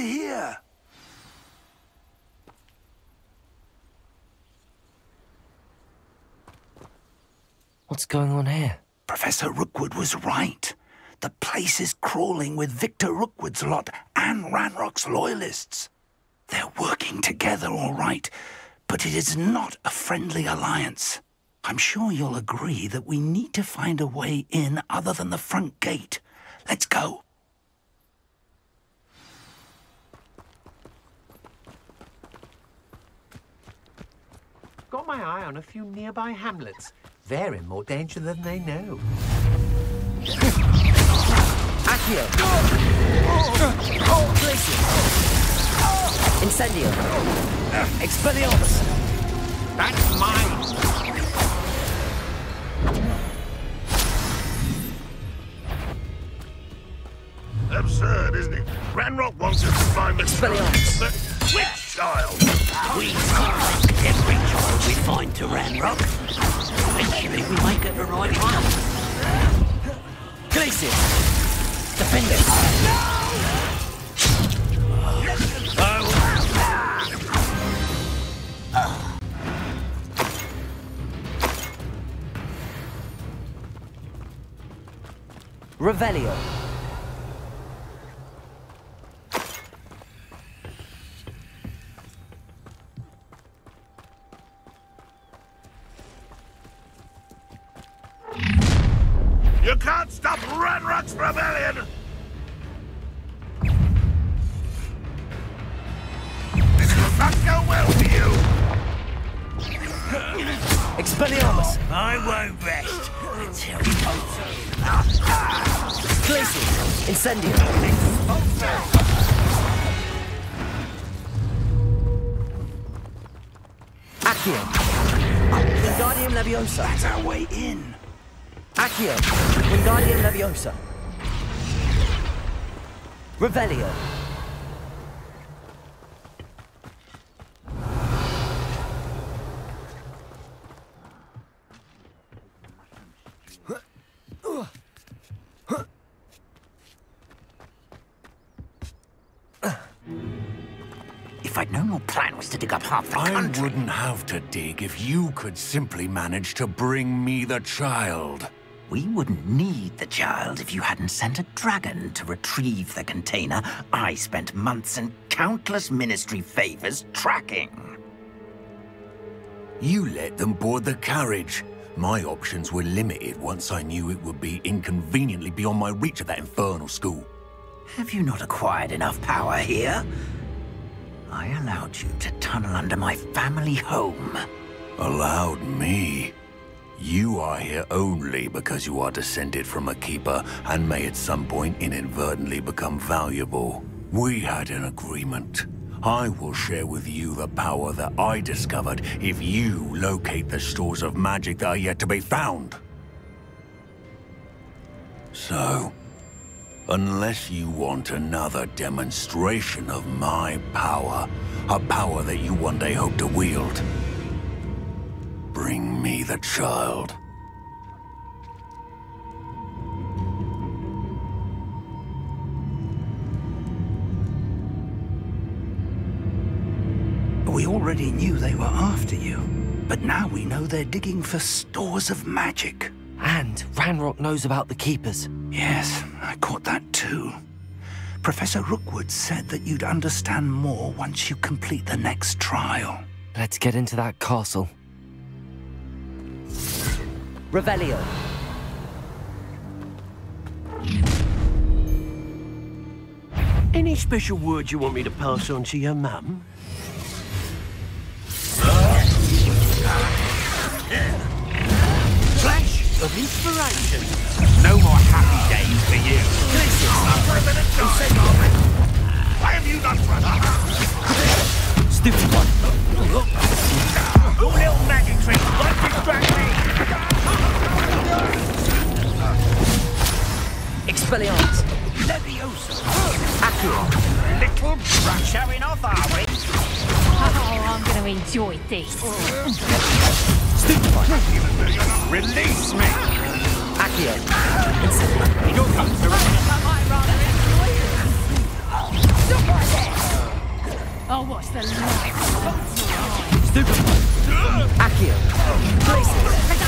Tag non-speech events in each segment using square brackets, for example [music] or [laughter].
here! What's going on here? Professor Rookwood was right. The place is crawling with Victor Rookwood's lot and Ranrok's loyalists. They're working together, all right, but it is not a friendly alliance. I'm sure you'll agree that we need to find a way in other than the front gate. Let's go. Got my eye on a few nearby hamlets. They're in more danger than they know. Accio! Glacius! Incendio! Expelliarmus! That's mine! Absurd, isn't it? Ranrok wants us to find the Expelliarmus! Which child? We find every child we find to Ranrok. Eventually we may get the right one. Glacius! Defender! Revelio. Revelio! If I'd known your plan was to dig up half the I country... wouldn't have to dig if you could simply manage to bring me the child. We wouldn't need the child if you hadn't sent a dragon to retrieve the container I spent months and countless ministry favors tracking. You let them board the carriage. My options were limited once I knew it would be inconveniently beyond my reach at that infernal school. Have you not acquired enough power here? I allowed you to tunnel under my family home. Allowed me? You are here only because you are descended from a keeper and may at some point inadvertently become valuable. We had an agreement. I will share with you the power that I discovered if you locate the stores of magic that are yet to be found. So, unless you want another demonstration of my power, a power that you one day hope to wield, bring me the child. We already knew they were after you. But now we know they're digging for stores of magic. And Ranrok knows about the Keepers. Yes, I caught that too. Professor Rookwood said that you'd understand more once you complete the next trial. Let's get into that castle. Revelio. Any special words you want me to pass on to your mum? Flash of inspiration. No more happy days for you! Why have you done us? Stupid one. Your little magic trick me! Expelliarmus. Leviosa! Accio. Little showing off, are we? Oh, I'm going to enjoy this. Stupid. Release me! Accio. Incendio. You'll come to I might rather enjoy this. Stop right there. Oh, what's the line? Stupefy. Accio. Places.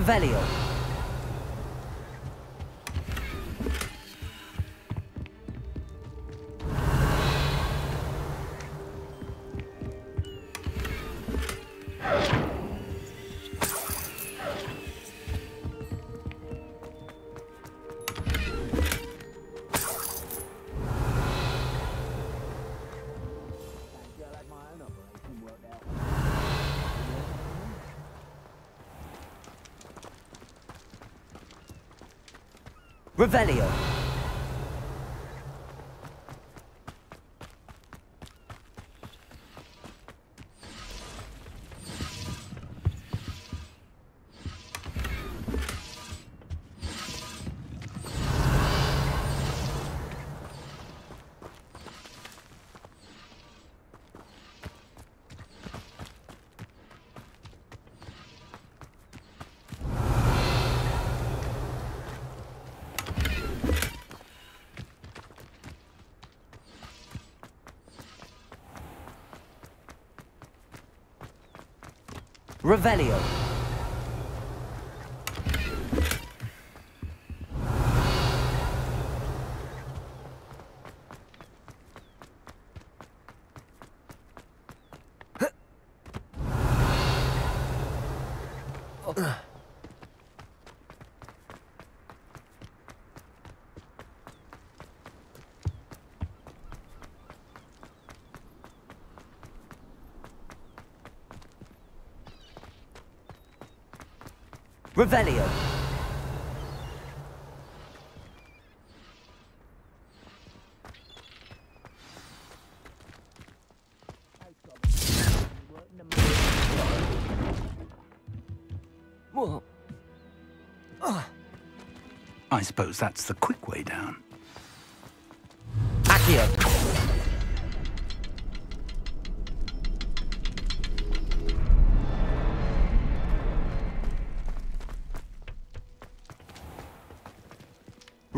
Revelio. Revelio. Revelio. Revelio. I suppose that's the quick way down.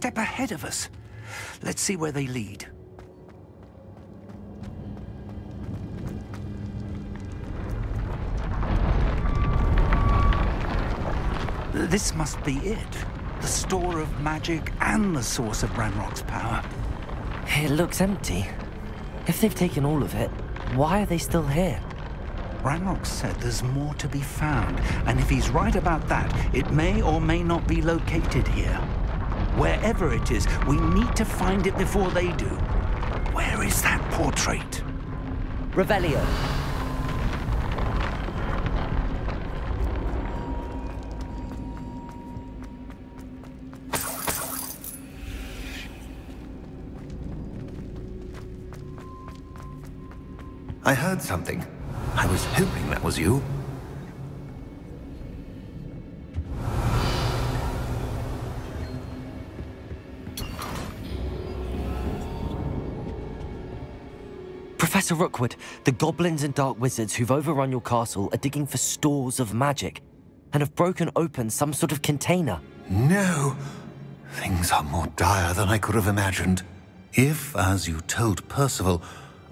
Step ahead of us. Let's see where they lead. This must be it. The store of magic and the source of Ranrok's power. It looks empty. If they've taken all of it, why are they still here? Ranrok said there's more to be found, and if he's right about that, it may or may not be located here. Wherever it is, we need to find it before they do. Where is that portrait? Revelio. I heard something. I was hoping that was you. Rookwood, the goblins and dark wizards who've overrun your castle are digging for stores of magic and have broken open some sort of container. No. Things are more dire than I could have imagined. If, as you told Percival,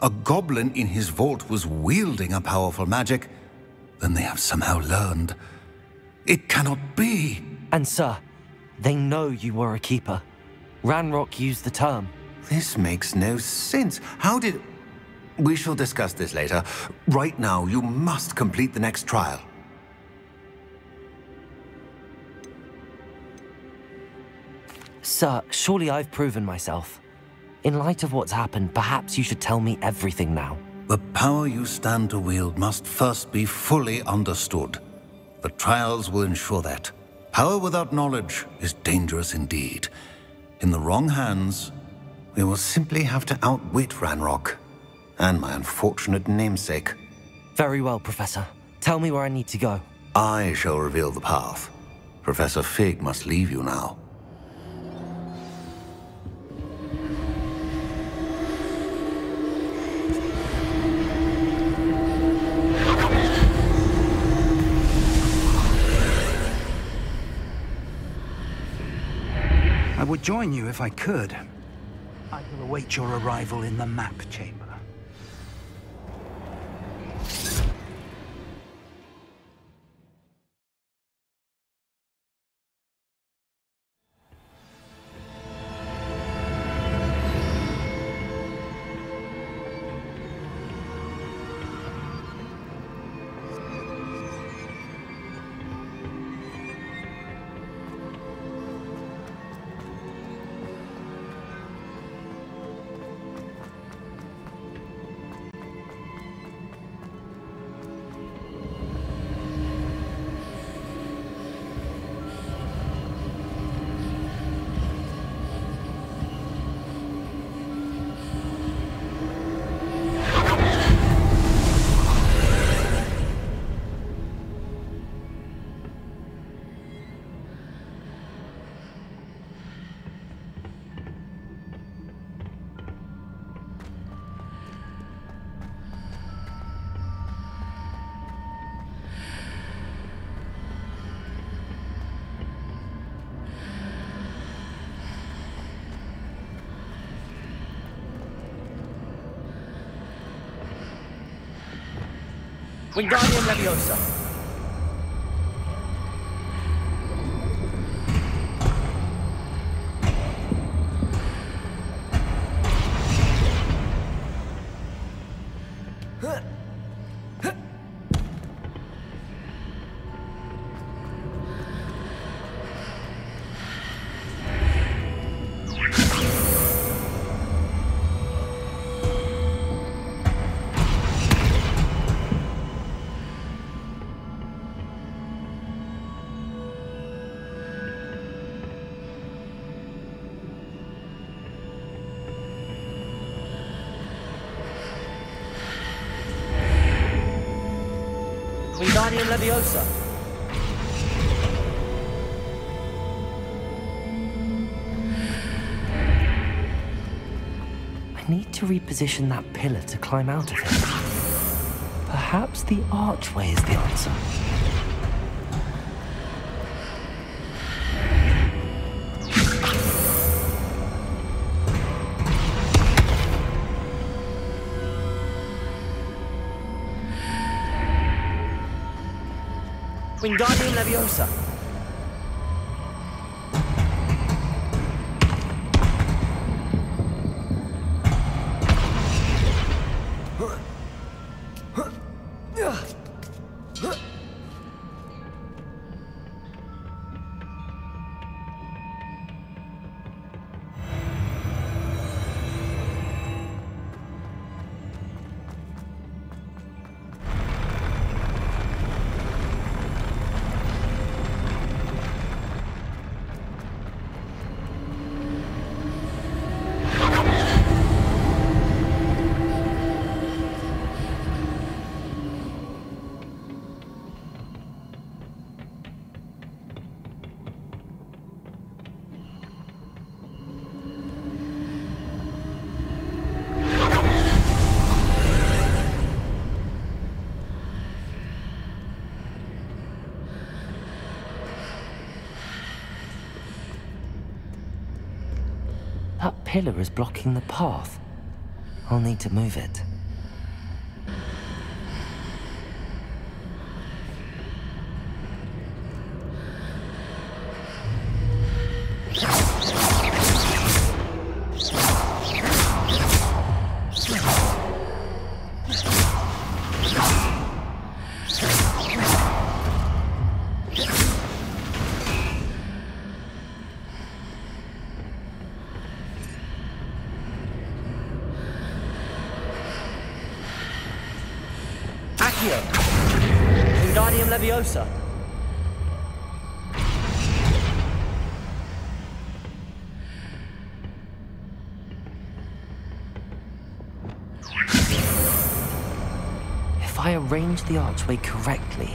a goblin in his vault was wielding a powerful magic, then they have somehow learned. It cannot be. And sir, they know you were a keeper. Ranrok used the term. This makes no sense. How did... We shall discuss this later. Right now, you must complete the next trial. Sir, surely I've proven myself. In light of what's happened, perhaps you should tell me everything now. The power you stand to wield must first be fully understood. The trials will ensure that. Power without knowledge is dangerous indeed. In the wrong hands, we will simply have to outwit Ranrok and my unfortunate namesake. Very well, Professor. Tell me where I need to go. I shall reveal the path. Professor Fig must leave you now. I would join you if I could. I will await your arrival in the map chamber. Wingardium Leviosa. To reposition that pillar to climb out of it. Perhaps the archway is the answer. Wingardium Leviosa. Pillar is blocking the path. I'll need to move it. Accio! Wingardium Leviosa! If I arrange the archway correctly,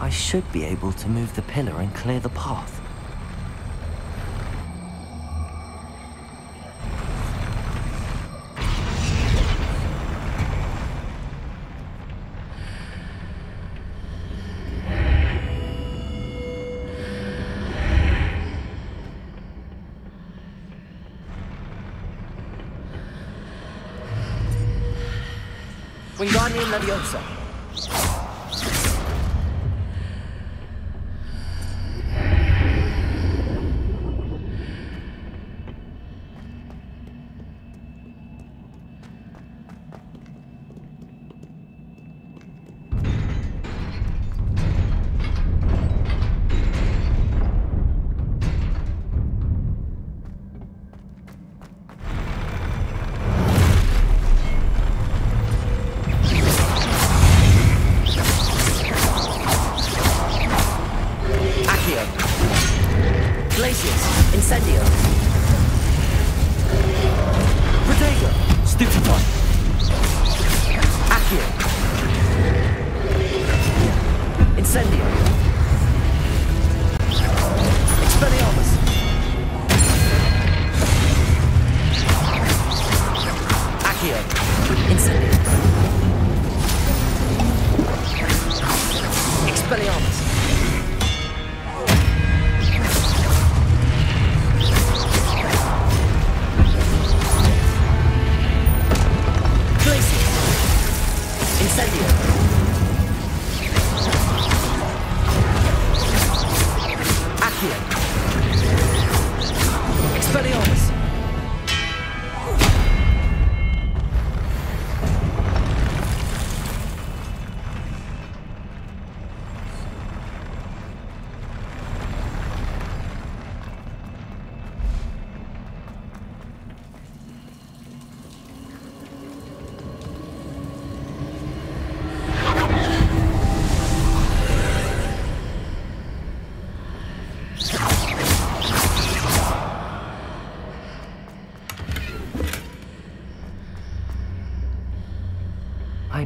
I should be able to move the pillar and clear the path.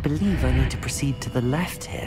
Believe I need to proceed to the left here,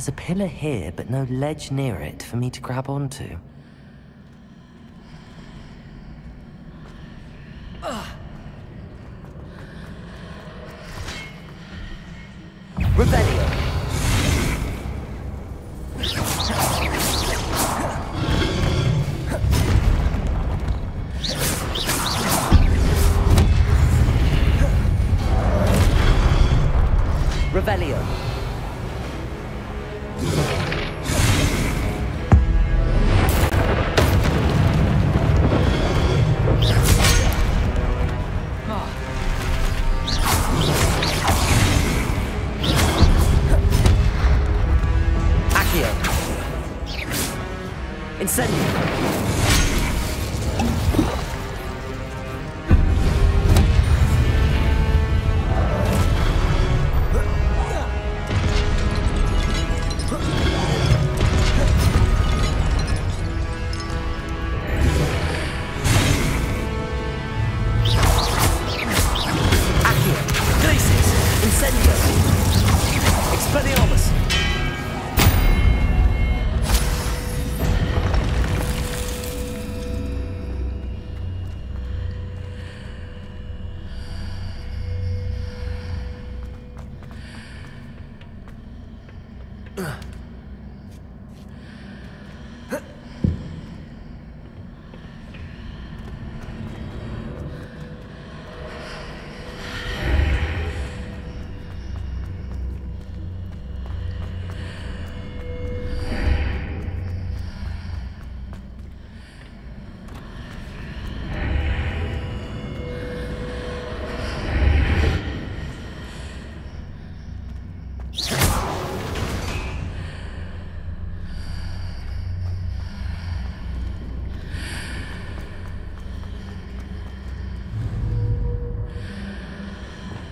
There's a pillar here, but no ledge near it for me to grab onto.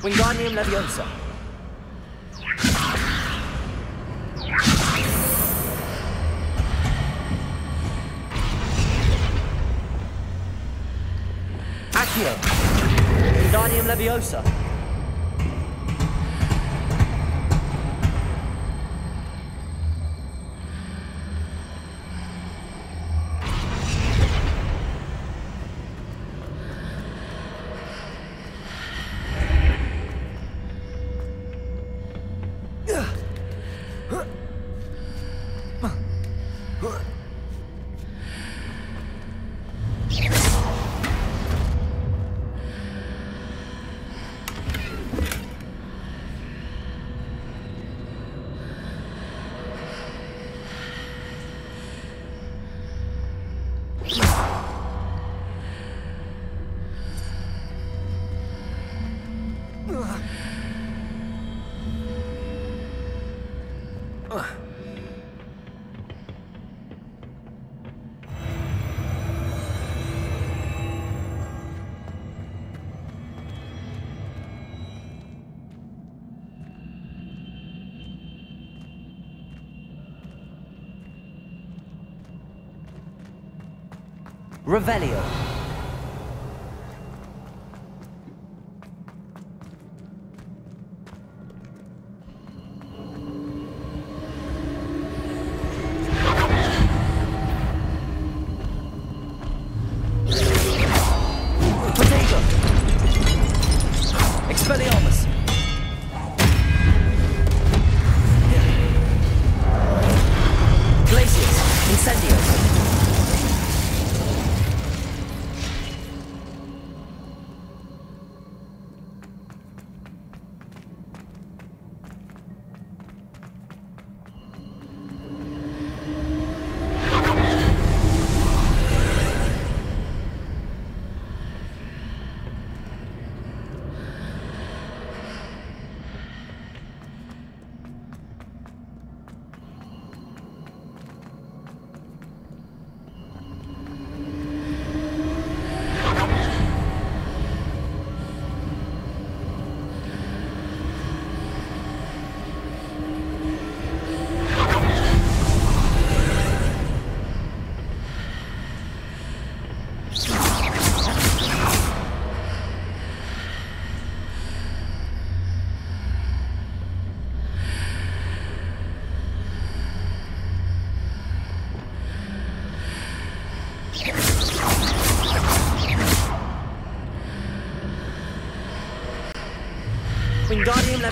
Wingardium Leviosa. Accio. Wingardium Leviosa. Revelio.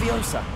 Wingardium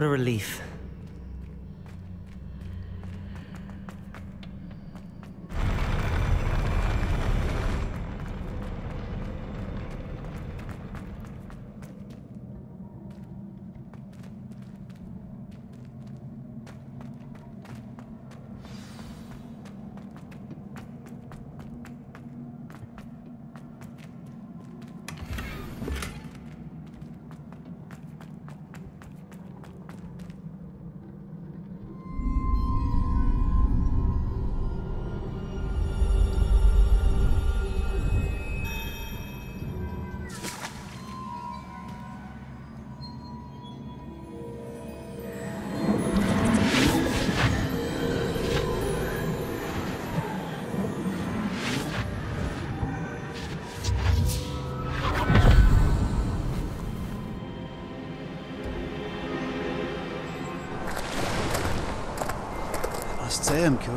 What a relief.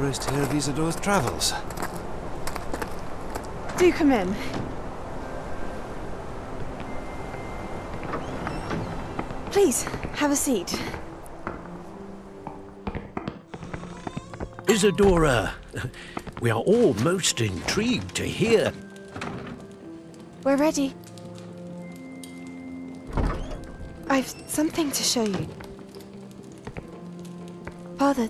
Say curious to hear of Isidora's travels. Do come in. Please, have a seat. Isidora, we are all most intrigued to hear. We're ready. I've something to show you. Father,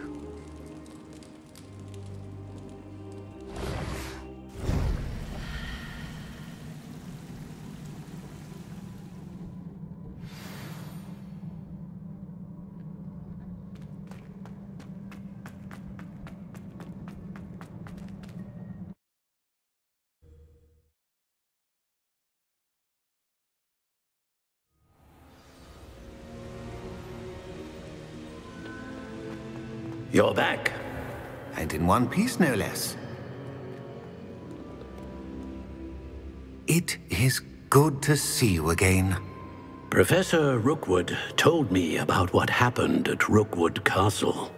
You're back. And in one piece, no less. It is good to see you again. Professor Rookwood told me about what happened at Rookwood Castle.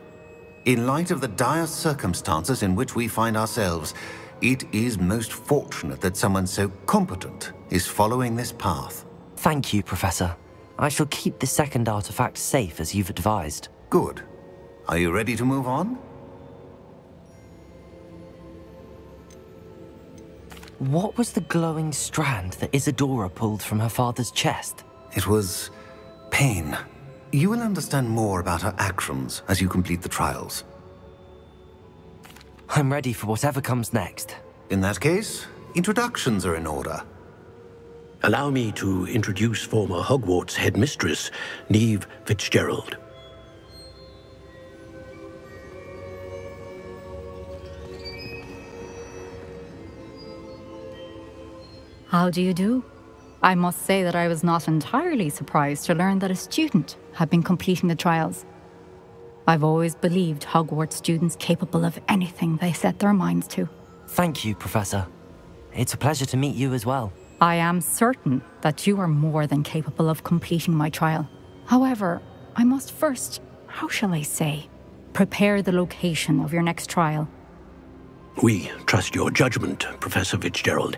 In light of the dire circumstances in which we find ourselves, it is most fortunate that someone so competent is following this path. Thank you, Professor. I shall keep the second artifact safe as you've advised. Good. Are you ready to move on? What was the glowing strand that Isidora pulled from her father's chest? It was pain. You will understand more about her actions as you complete the trials. I'm ready for whatever comes next. In that case, introductions are in order. Allow me to introduce former Hogwarts headmistress, Niamh Fitzgerald. How do you do? I must say that I was not entirely surprised to learn that a student had been completing the trials. I've always believed Hogwarts students capable of anything they set their minds to. Thank you, Professor. It's a pleasure to meet you as well. I am certain that you are more than capable of completing my trial. However, I must first, how shall I say, prepare the location of your next trial. We trust your judgment, Professor Fitzgerald.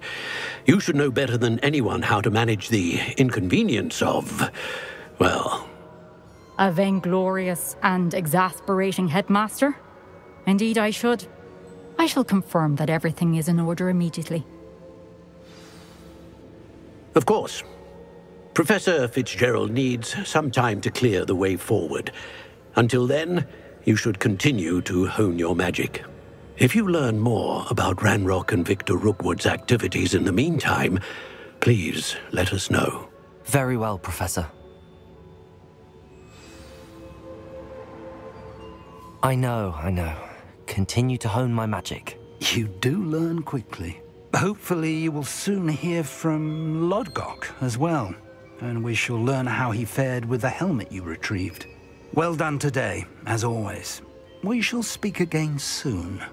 You should know better than anyone how to manage the inconvenience of, well, A vainglorious and exasperating headmaster? Indeed, I should. I shall confirm that everything is in order immediately. Of course. Professor Fitzgerald needs some time to clear the way forward. Until then, you should continue to hone your magic. If you learn more about Ranrok and Victor Rookwood's activities in the meantime, please let us know. Very well, Professor. I know, I know. Continue to hone my magic. You do learn quickly. Hopefully you will soon hear from Lodgok as well, and we shall learn how he fared with the helmet you retrieved. Well done today, as always. We shall speak again soon.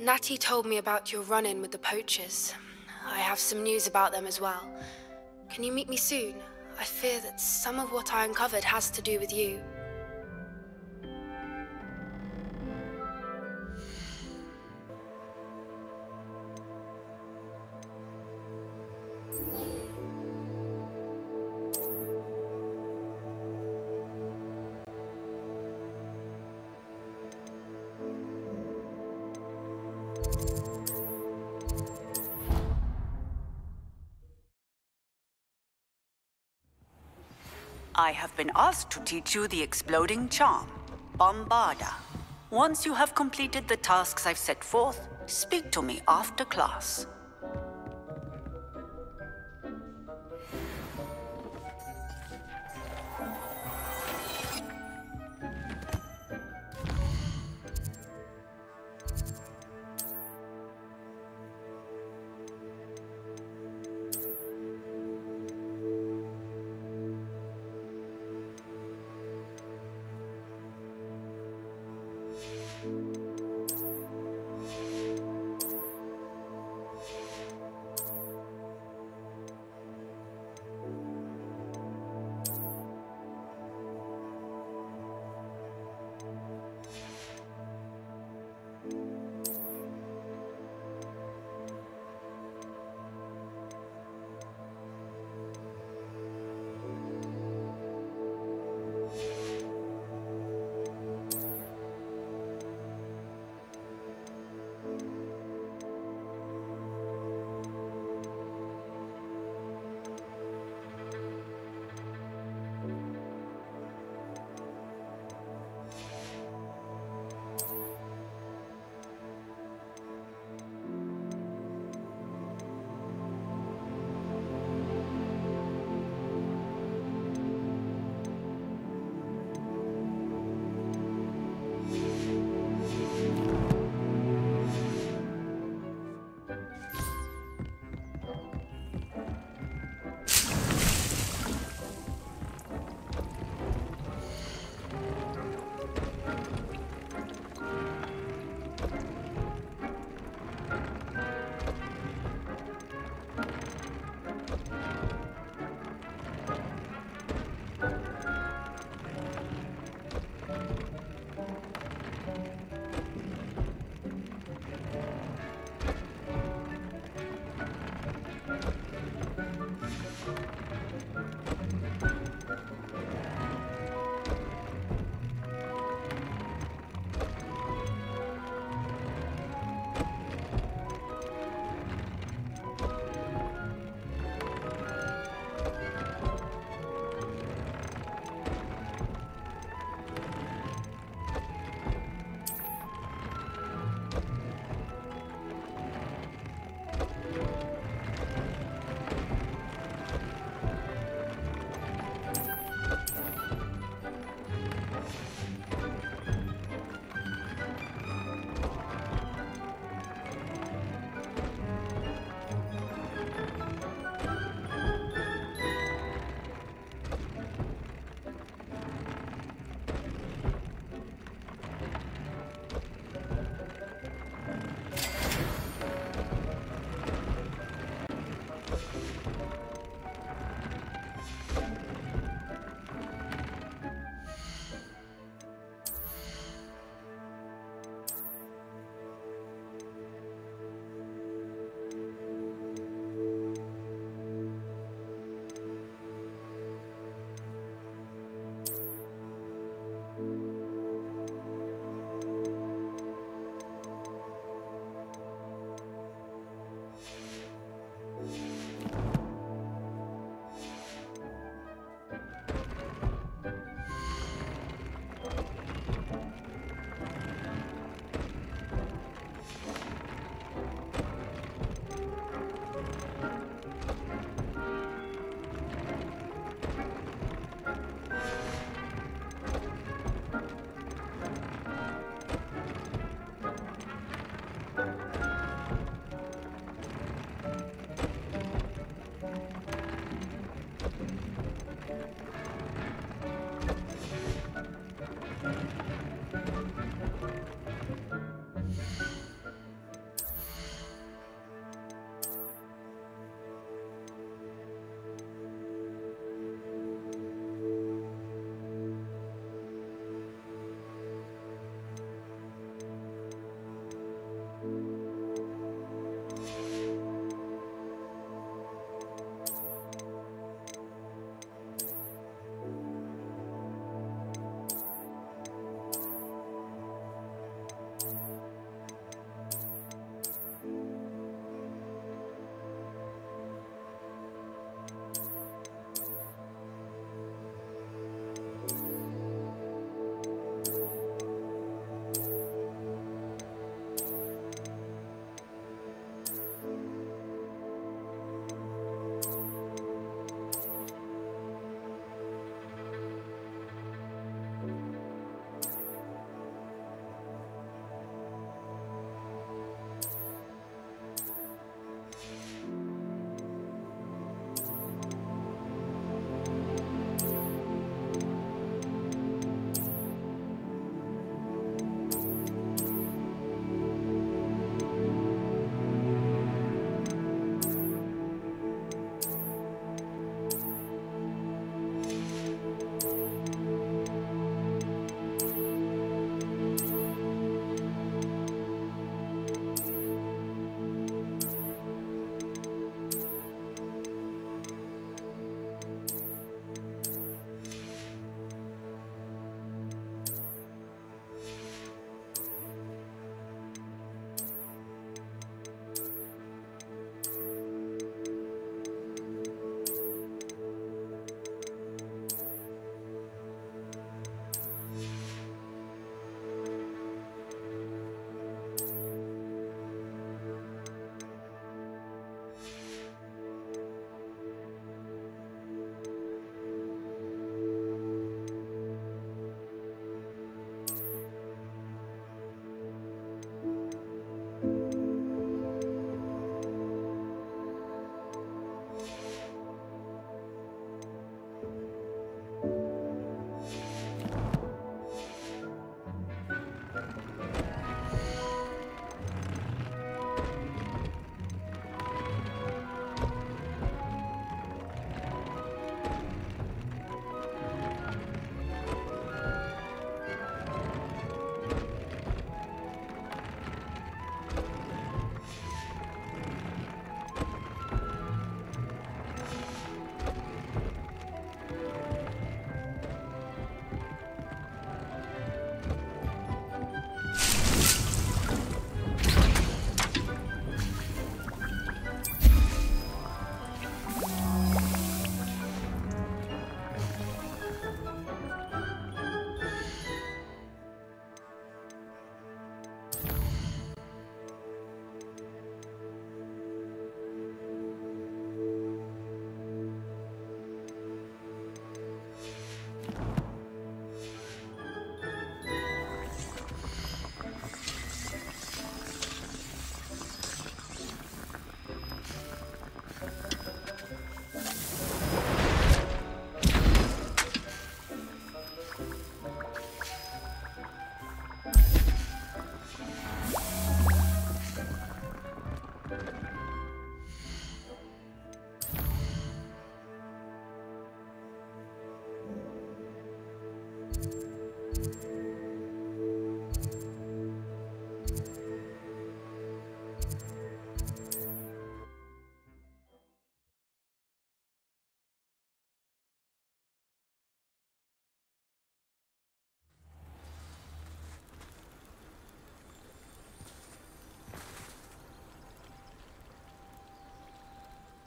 Natty told me about your run in with the poachers. I have some news about them as well. Can you meet me soon? I fear that some of what I uncovered has to do with you. Have been asked to teach you the exploding charm, Bombarda. Once you have completed the tasks I've set forth, speak to me after class.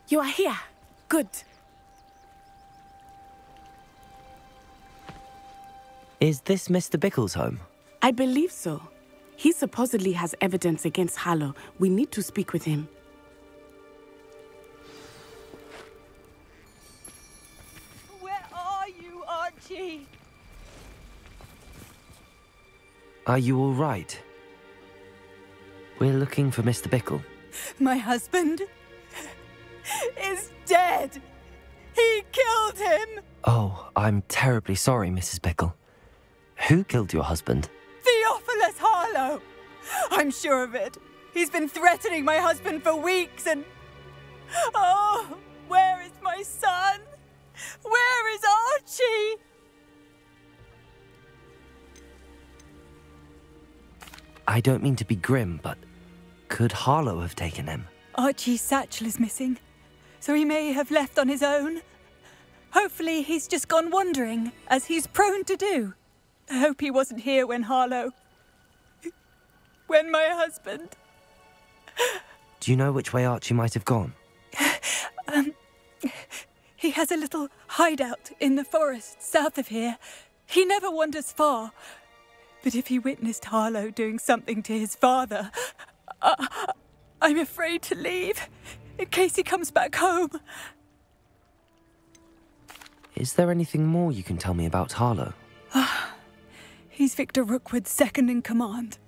You are here. Good. Is this Mr. Bickle's home? I believe so. He supposedly has evidence against Harlow. We need to speak with him. Where are you, Archie? Are you all right? We're looking for Mr. Bickle. My husband I'm terribly sorry, Mrs. Bickle. Who killed your husband? Theophilus Harlow. I'm sure of it. He's been threatening my husband for weeks and. Oh, where is my son? Where is Archie? I don't mean to be grim, but could Harlow have taken him? Archie's satchel is missing, so he may have left on his own. Hopefully, he's just gone wandering, as he's prone to do. I hope he wasn't here when Harlow. when my husband. Do you know which way Archie might have gone? [laughs] Um, he has a little hideout in the forest south of here. He never wanders far. But if he witnessed Harlow doing something to his father, uh, I'm afraid to leave in case he comes back home. Is there anything more you can tell me about Harlow? Ah, He's Victor Rookwood's second in command.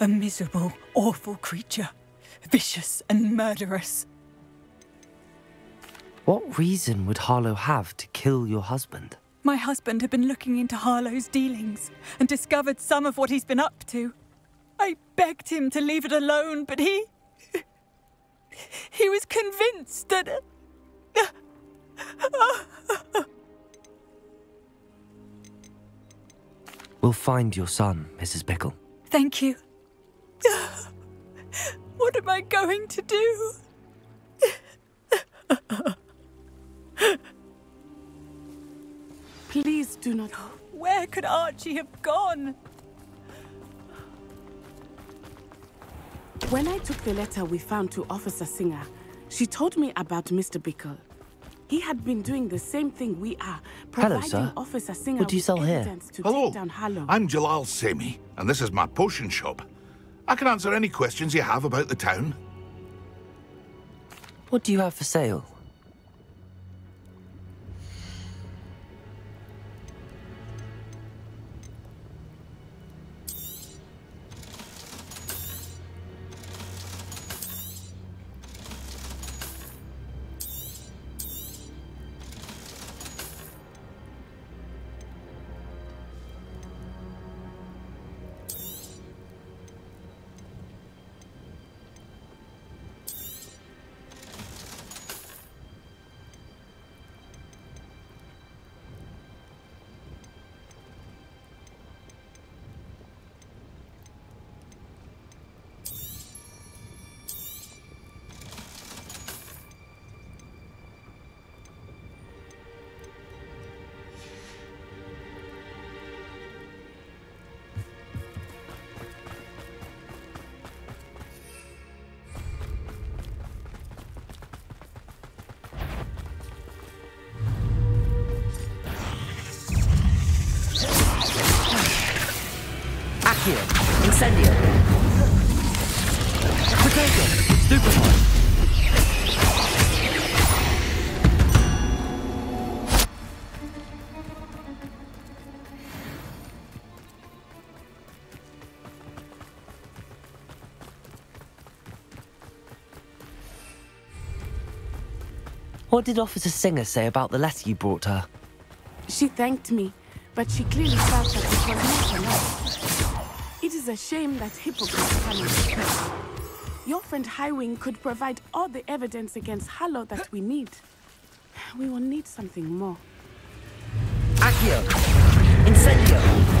A miserable, awful creature. Vicious and murderous. What reason would Harlow have to kill your husband? My husband had been looking into Harlow's dealings and discovered some of what he's been up to. I begged him to leave it alone, but he. He was convinced that. We'll find your son, Mrs. Bickle. Thank you. What am I going to do? Please do not. Where could Archie have gone? When I took the letter we found to Officer Singer, she told me about Mr. Bickle. He had been doing the same thing we are, Hello, providing sir. Officer Singer What do you sell here? Hello, take down Harlow. I'm Jalal Semi, and this is my potion shop. I can answer any questions you have about the town. What do you have for sale? What did Officer Singer say about the letter you brought her? She thanked me, but she clearly felt that it was not enough. It is a shame that hippogriffs cannot speak. Your friend Highwing could provide all the evidence against Harlow that we need. We will need something more. Accio. Incendio.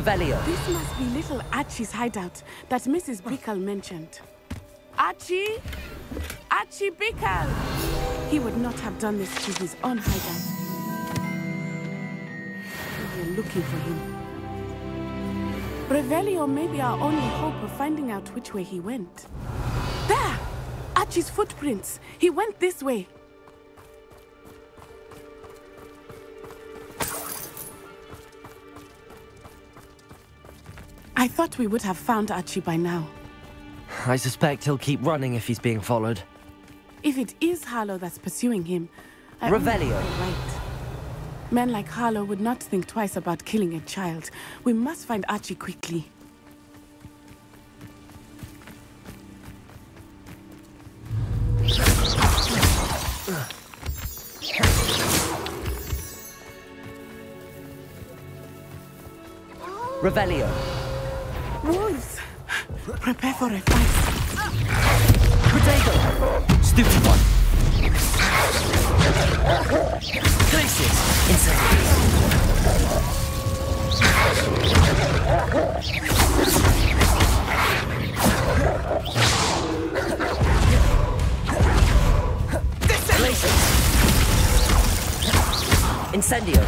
Revelio. This must be little Archie's hideout that Mrs. Bickle mentioned. Archie? Archie Bickle! He would not have done this to his own hideout. We're looking for him. Revelio may be our only hope of finding out which way he went. There! Archie's footprints. He went this way. I thought we would have found Archie by now. I suspect he'll keep running if he's being followed. If it is Harlow that's pursuing him, I Revelio. right. Men like Harlow would not think twice about killing a child. We must find Archie quickly. Revelio. Wolves! Prepare for a fight. Potato. Stupid one. Glacius. Incendiary. Incendio.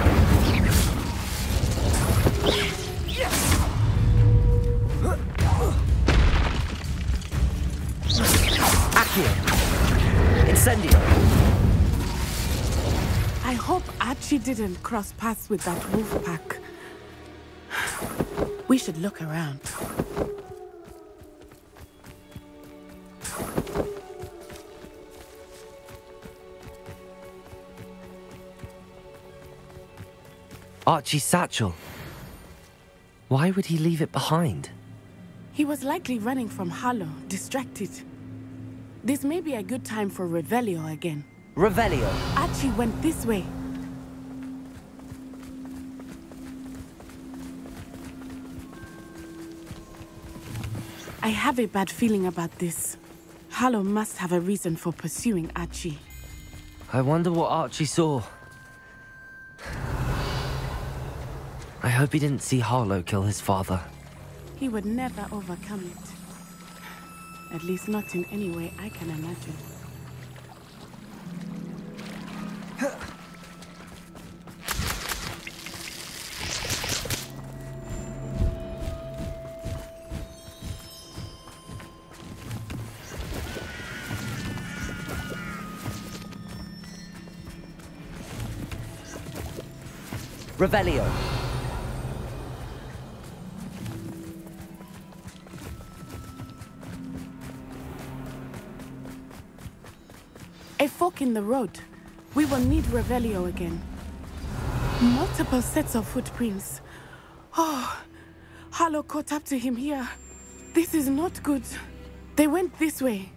Incendio. I hope Archie didn't cross paths with that wolf pack. We should look around. Archie's satchel. Why would he leave it behind? He was likely running from Harlow, distracted. This may be a good time for Revelio again. Revelio. Archie went this way. I have a bad feeling about this. Harlow must have a reason for pursuing Archie. I wonder what Archie saw. I hope he didn't see Harlow kill his father. He would never overcome it. At least not in any way I can imagine. Revelio. A fork in the road. We will need Revelio again. Multiple sets of footprints. Oh, Harlow caught up to him here. This is not good. They went this way.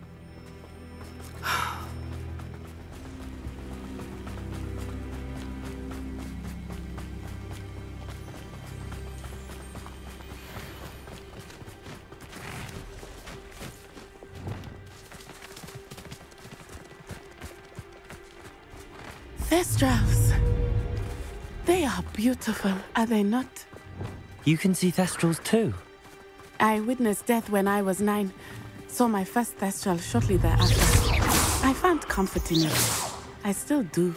Beautiful, are they not? You can see Thestrals too. I witnessed death when I was nine. Saw my first Thestral shortly thereafter. I found comfort in it. I still do.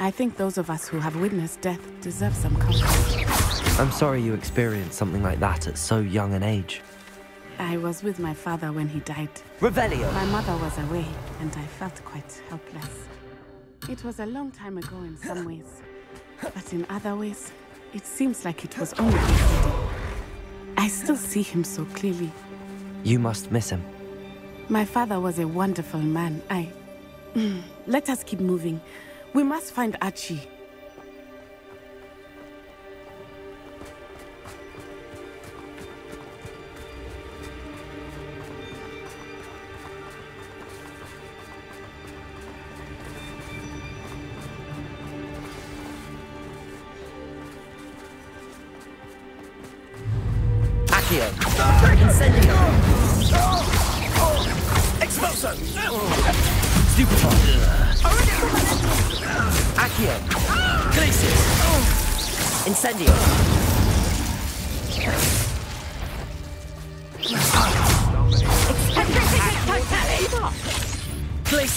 I think those of us who have witnessed death deserve some comfort. I'm sorry you experienced something like that at so young an age. I was with my father when he died. Revelio. My mother was away, and I felt quite helpless. It was a long time ago in some ways, but in other ways, it seems like it was only yesterday. I still see him so clearly. You must miss him. My father was a wonderful man. I. [clears throat] Let us keep moving. We must find Archie.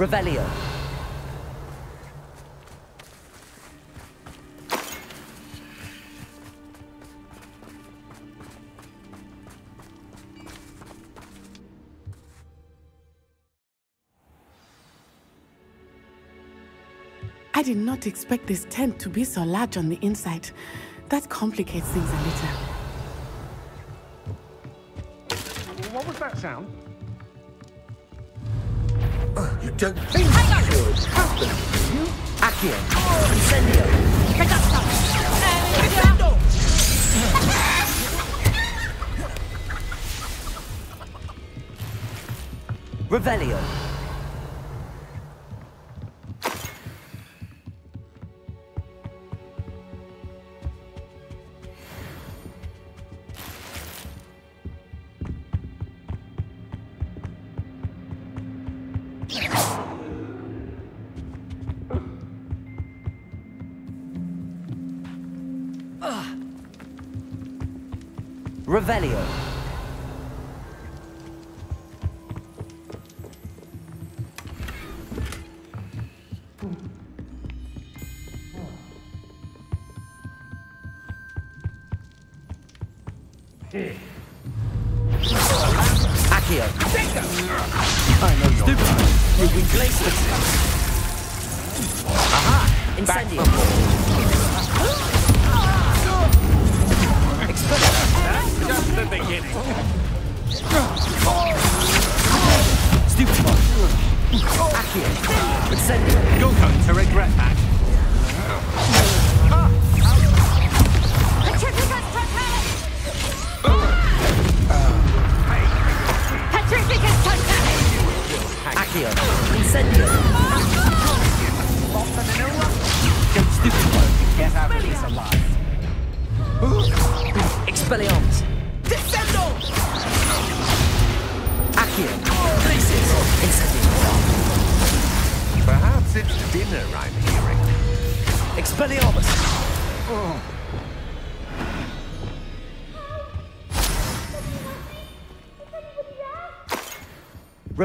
Revelio. I did not expect this tent to be so large on the inside. That complicates things a little. What was that sound? You don't think you should happen, do you? Accio. Incendio. Revelio. Revelio.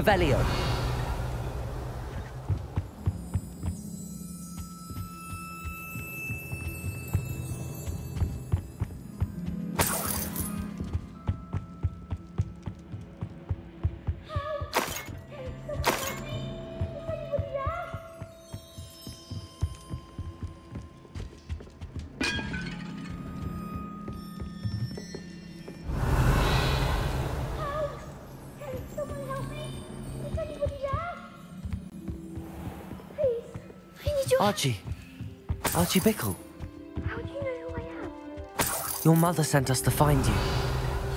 Revelio. Archie Bickle. How do you know who I am? Your mother sent us to find you.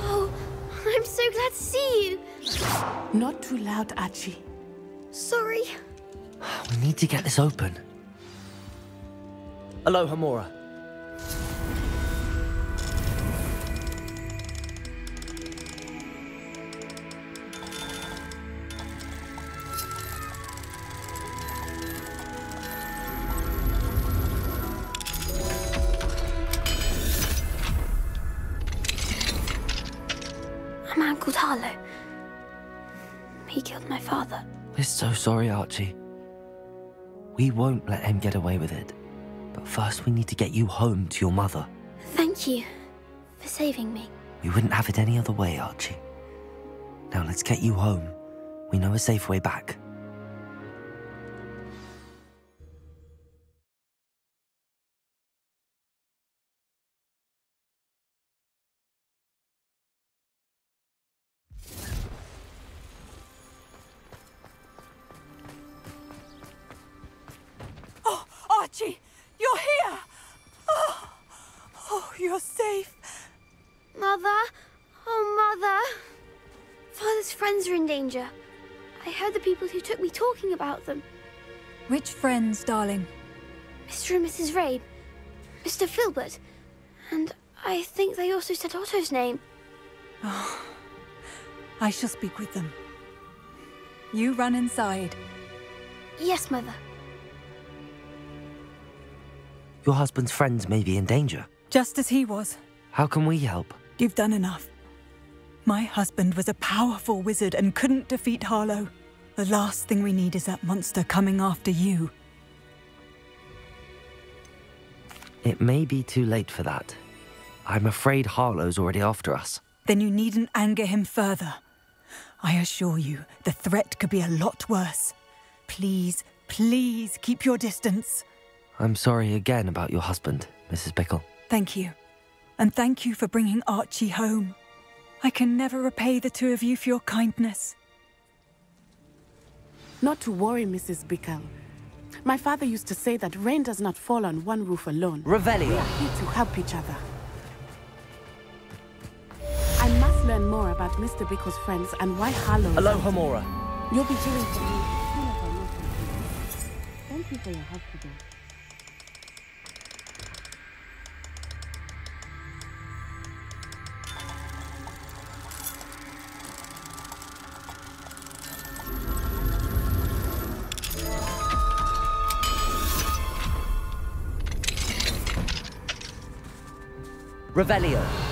Oh, I'm so glad to see you. Not too loud, Archie. Sorry. We need to get this open. Alohomora. Called Harlow. He killed my father. We're so sorry, Archie. We won't let him get away with it. But first, we need to get you home to your mother. Thank you for saving me. We wouldn't have it any other way, Archie. Now let's get you home. We know a safe way back. About them. Which friends, darling? Mr. and Mrs. Rabe, Mr. Filbert, and I think they also said Otto's name. Oh, I shall speak with them. You run inside. Yes, Mother. Your husband's friends may be in danger. Just as he was. How can we help? You've done enough. My husband was a powerful wizard and couldn't defeat Harlow. The last thing we need is that monster coming after you. It may be too late for that. I'm afraid Harlow's already after us. Then you needn't anger him further. I assure you, the threat could be a lot worse. Please, please keep your distance. I'm sorry again about your husband, Mrs. Bickle. Thank you. And thank you for bringing Archie home. I can never repay the two of you for your kindness. Not to worry, Mrs. Bickle. My father used to say that rain does not fall on one roof alone. Revelio. We are here to help each other. I must learn more about Mr. Bickle's friends and why Harlow... Alohomora. You'll be doing for me as soon as I know something. Thank you for your help today. Revelio.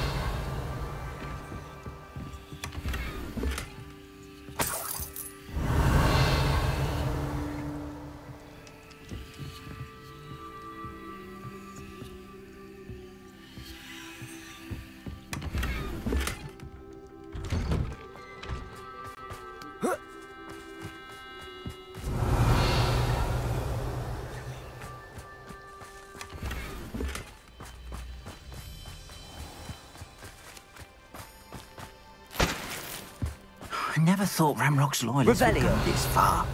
Thought Ranrok's loyalists would Revelio. go this far.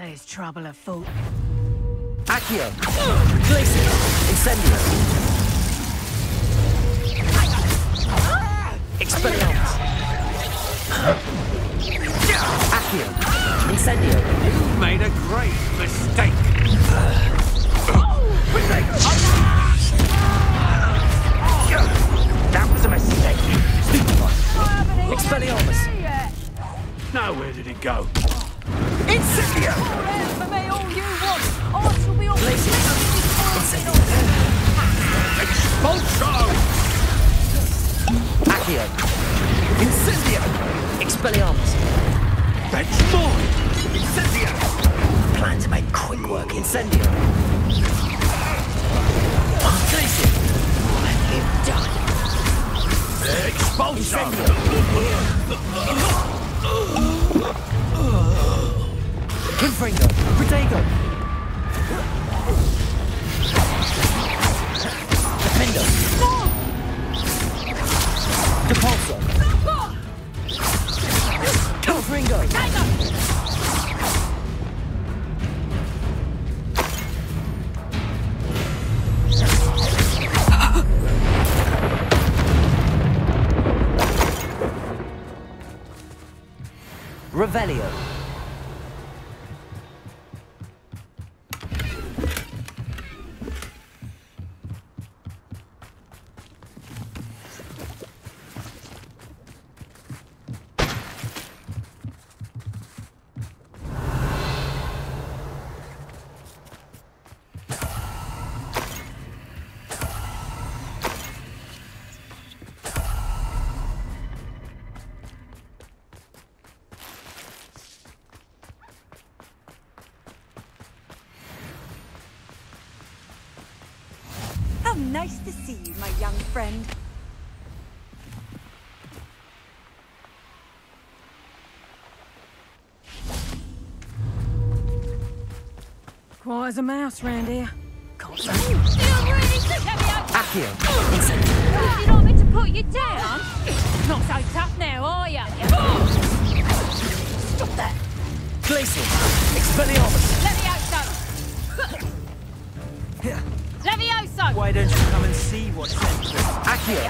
There's trouble afoot. Accio. Glacius. Incendio. Expelliarmus. Accio. Incendio. You made a great mistake. That was a mistake. Expelliarmus. Now where did it go? Incendio! For me, all you want. I shall be all Expulso! Accio. Incendio. Expelliarmus. That's more! Incendio! Plan to make quick work. Incendio. Glacius. Let him die. Expulso! Confringo. [laughs] Protego. Defendo. Quiet a mouse round here. Accio. You don't want me to put you down? Not so tough now, are you? Stop that! Glacius. Expelliarmus. Levioso! Levioso! Why don't you come and see what's happening? Accio.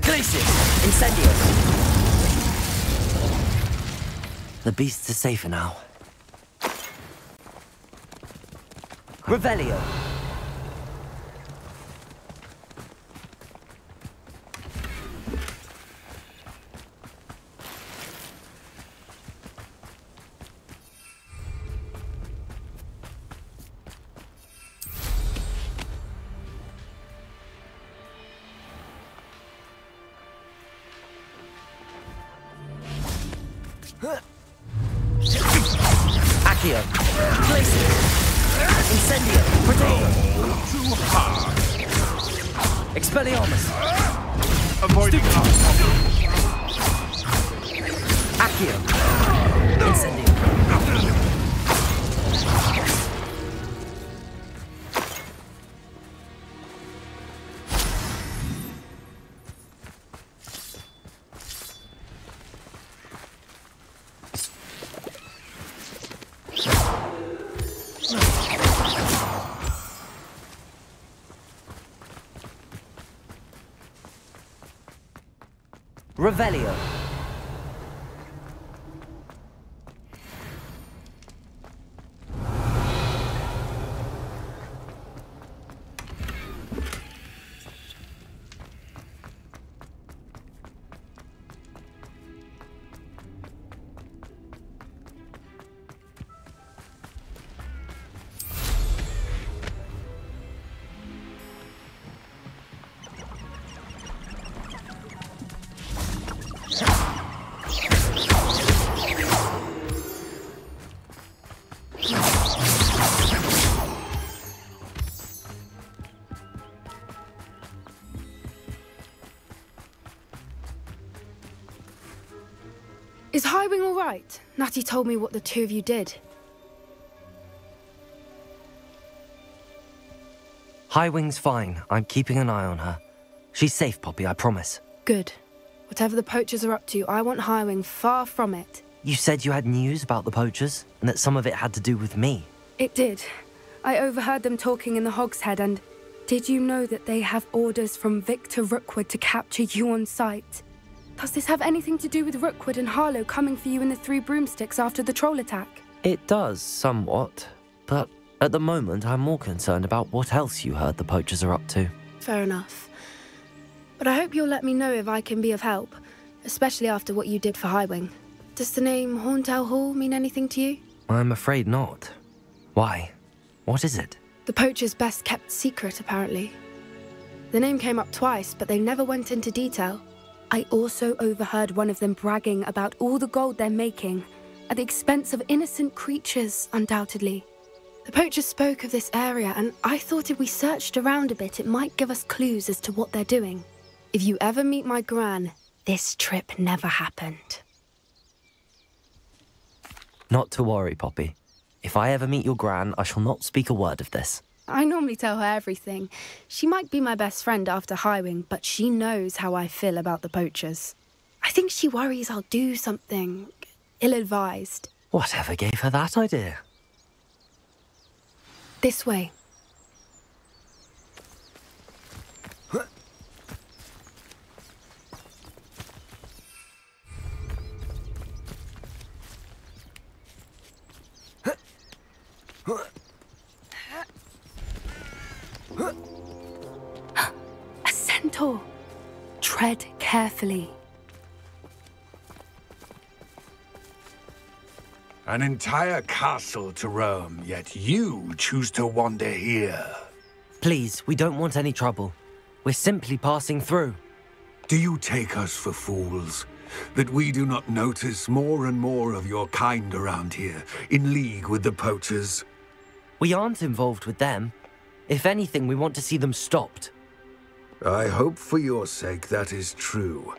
Glacius. Incendio. The beasts are safer now. Revelio. Revelio. Natty told me what the two of you did. Highwing's fine. I'm keeping an eye on her. She's safe, Poppy, I promise. Good. Whatever the poachers are up to, I want Highwing far from it. You said you had news about the poachers, and that some of it had to do with me. It did. I overheard them talking in the Hogshead, and did you know that they have orders from Victor Rookwood to capture you on sight? Does this have anything to do with Rookwood and Harlow coming for you in the Three Broomsticks after the troll attack? It does, somewhat. But at the moment, I'm more concerned about what else you heard the poachers are up to. Fair enough. But I hope you'll let me know if I can be of help, especially after what you did for Highwing. Does the name Horntail Hall mean anything to you? I'm afraid not. Why? What is it? The poacher's best kept secret, apparently. The name came up twice, but they never went into detail. I also overheard one of them bragging about all the gold they're making, at the expense of innocent creatures, undoubtedly. The poacher spoke of this area, and I thought if we searched around a bit, it might give us clues as to what they're doing. If you ever meet my gran, this trip never happened. Not to worry, Poppy. If I ever meet your gran, I shall not speak a word of this. I normally tell her everything. She might be my best friend after Highwing, but she knows how I feel about the poachers. I think she worries I'll do something ill advised. Whatever gave her that idea? This way. Centaur. Tread carefully. An entire castle to roam, yet you choose to wander here. Please, we don't want any trouble. We're simply passing through. Do you take us for fools? That we do not notice more and more of your kind around here, in league with the poachers? We aren't involved with them. If anything, we want to see them stopped. I hope for your sake that is true.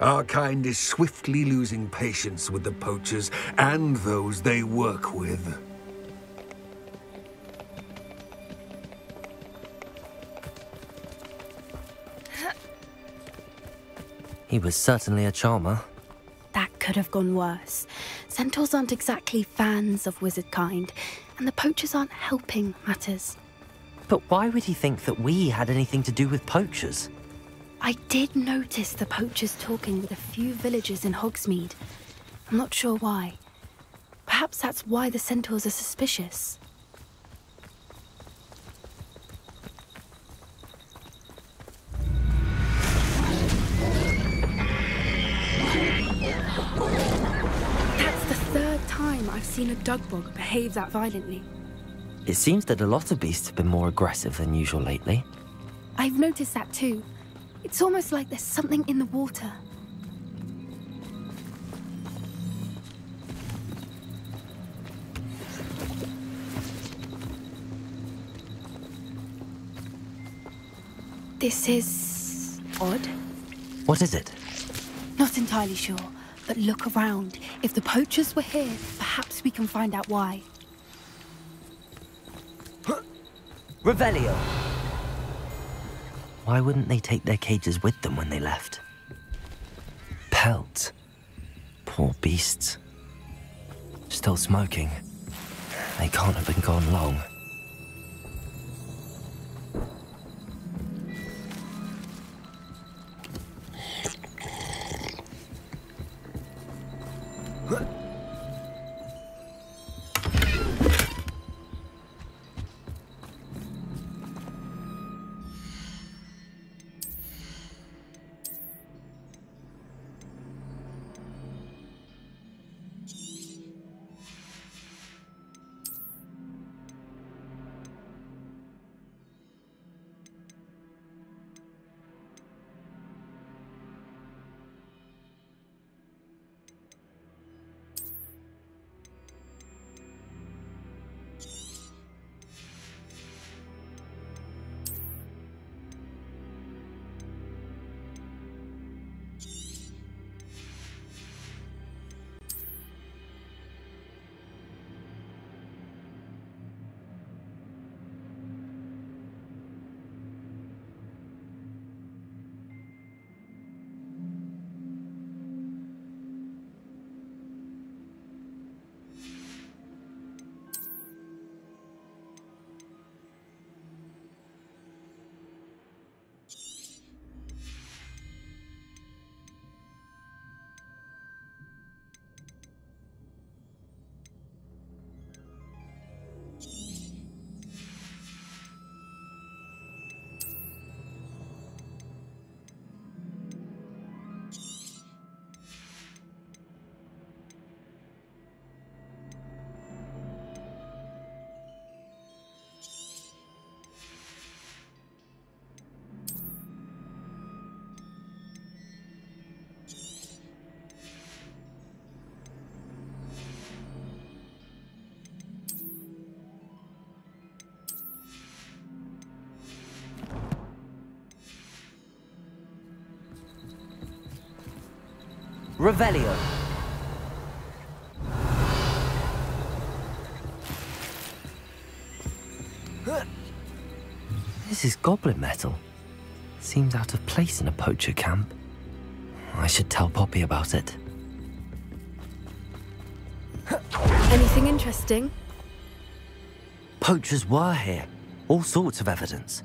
Our kind is swiftly losing patience with the poachers and those they work with. He was certainly a charmer. That could have gone worse. Centaurs aren't exactly fans of wizard kind, and the poachers aren't helping matters. But why would he think that we had anything to do with poachers? I did notice the poachers talking with a few villagers in Hogsmeade. I'm not sure why. Perhaps that's why the centaurs are suspicious. That's the third time I've seen a Dugbog behave that violently. It seems that a lot of beasts have been more aggressive than usual lately. I've noticed that too. It's almost like there's something in the water. This is odd. What is it? Not entirely sure, but look around. If the poachers were here, perhaps we can find out why. Revelio! Why wouldn't they take their cages with them when they left? Pelt. Poor beasts. Still smoking. They can't have been gone long. Revelio. This is goblin metal. Seems out of place in a poacher camp. I should tell Poppy about it. Anything interesting? Poachers were here. All sorts of evidence.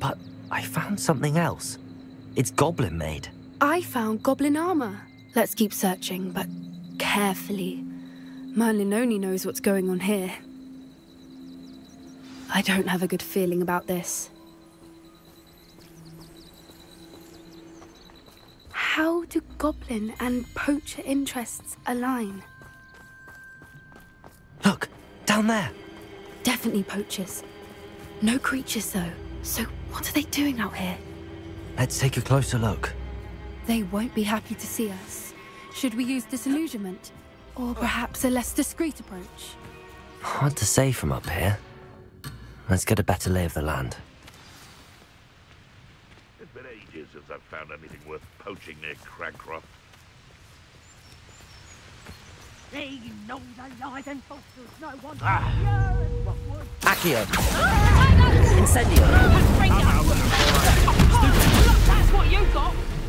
But I found something else. It's goblin made. I found goblin armor. Let's keep searching, but carefully. Merlin only knows what's going on here. I don't have a good feeling about this. How do goblin and poacher interests align? Look, down there. Definitely poachers. No creatures, though. So, what are they doing out here? Let's take a closer look. They won't be happy to see us. Should we use disillusionment? Or perhaps a less discreet approach? Hard to say from up here. Let's get a better lay of the land. It's been ages since I've found anything worth poaching near Cragcroft. They know the lies and falsehoods no one Ah. Accio! Incendio! That's what you got!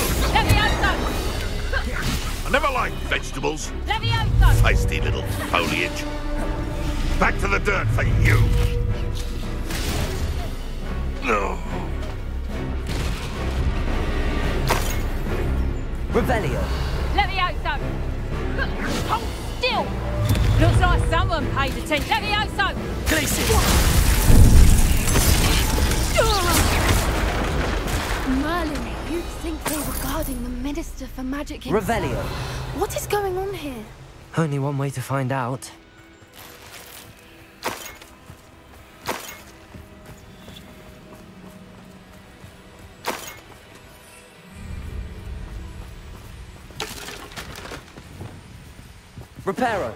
Stupid one! Expelliarmus! Levioso! I never liked vegetables. Levioso! Tasty little foliage. Back to the dirt for you. No. Revelio! Levioso! Hold still! Looks like someone paid attention. Levioso! Merlin, you'd think they were guarding the Minister for Magic himself. Revelio! What is going on here? Only one way to find out. Reparo!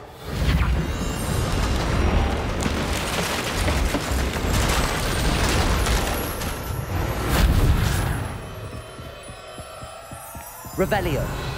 Revelio!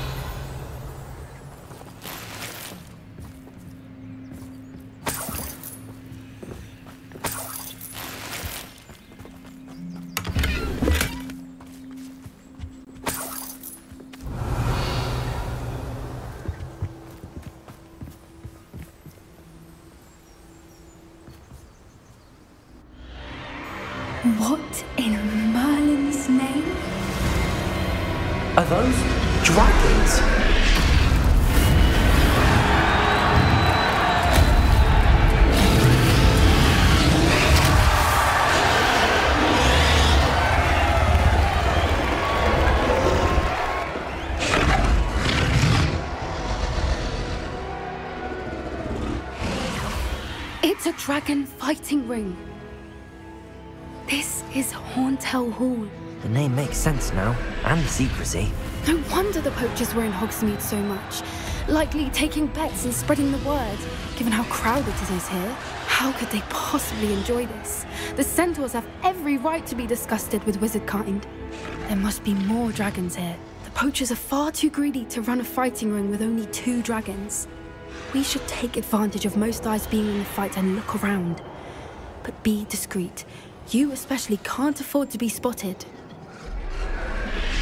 Sense now, and secrecy. No wonder the poachers were in Hogsmeade so much. Likely taking bets and spreading the word, given how crowded it is here. How could they possibly enjoy this? The centaurs have every right to be disgusted with wizard kind. There must be more dragons here. The poachers are far too greedy to run a fighting ring with only two dragons. We should take advantage of most eyes being in the fight and look around. But be discreet. You especially can't afford to be spotted.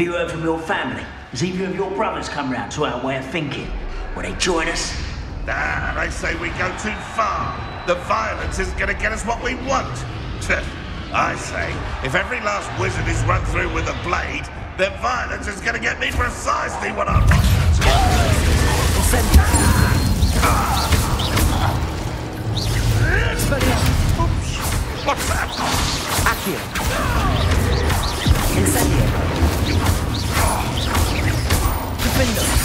Have you heard from your family? Has even of your brothers come round to our way of thinking? Will they join us? Ah, they say we go too far. The violence isn't gonna get us what we want. I say, if every last wizard is run through with a blade, then violence is gonna get me precisely what I want. What's that? Accio. Incendio. Open those.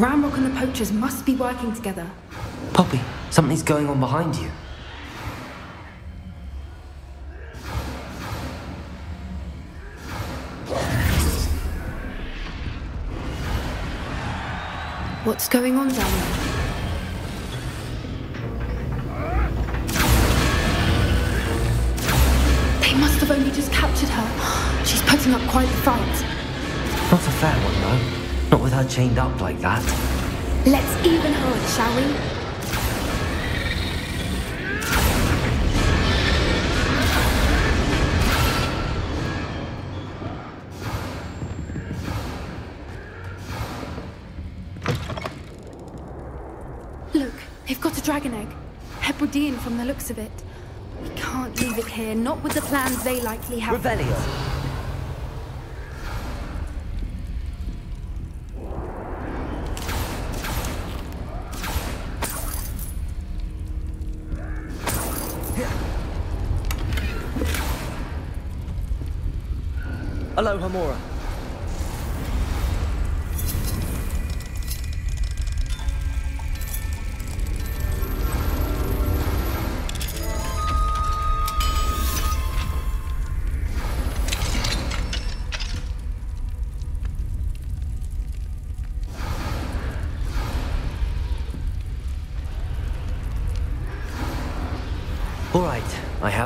Ranrok and the poachers must be working together. Poppy, something's going on behind you. What's going on down there? They must have only just captured her. She's putting up quite the fight. Chained up like that. Let's even her, shall we? Look, they've got a dragon egg. Hebridean from the looks of it. We can't leave it here, not with the plans they likely have. Revelio.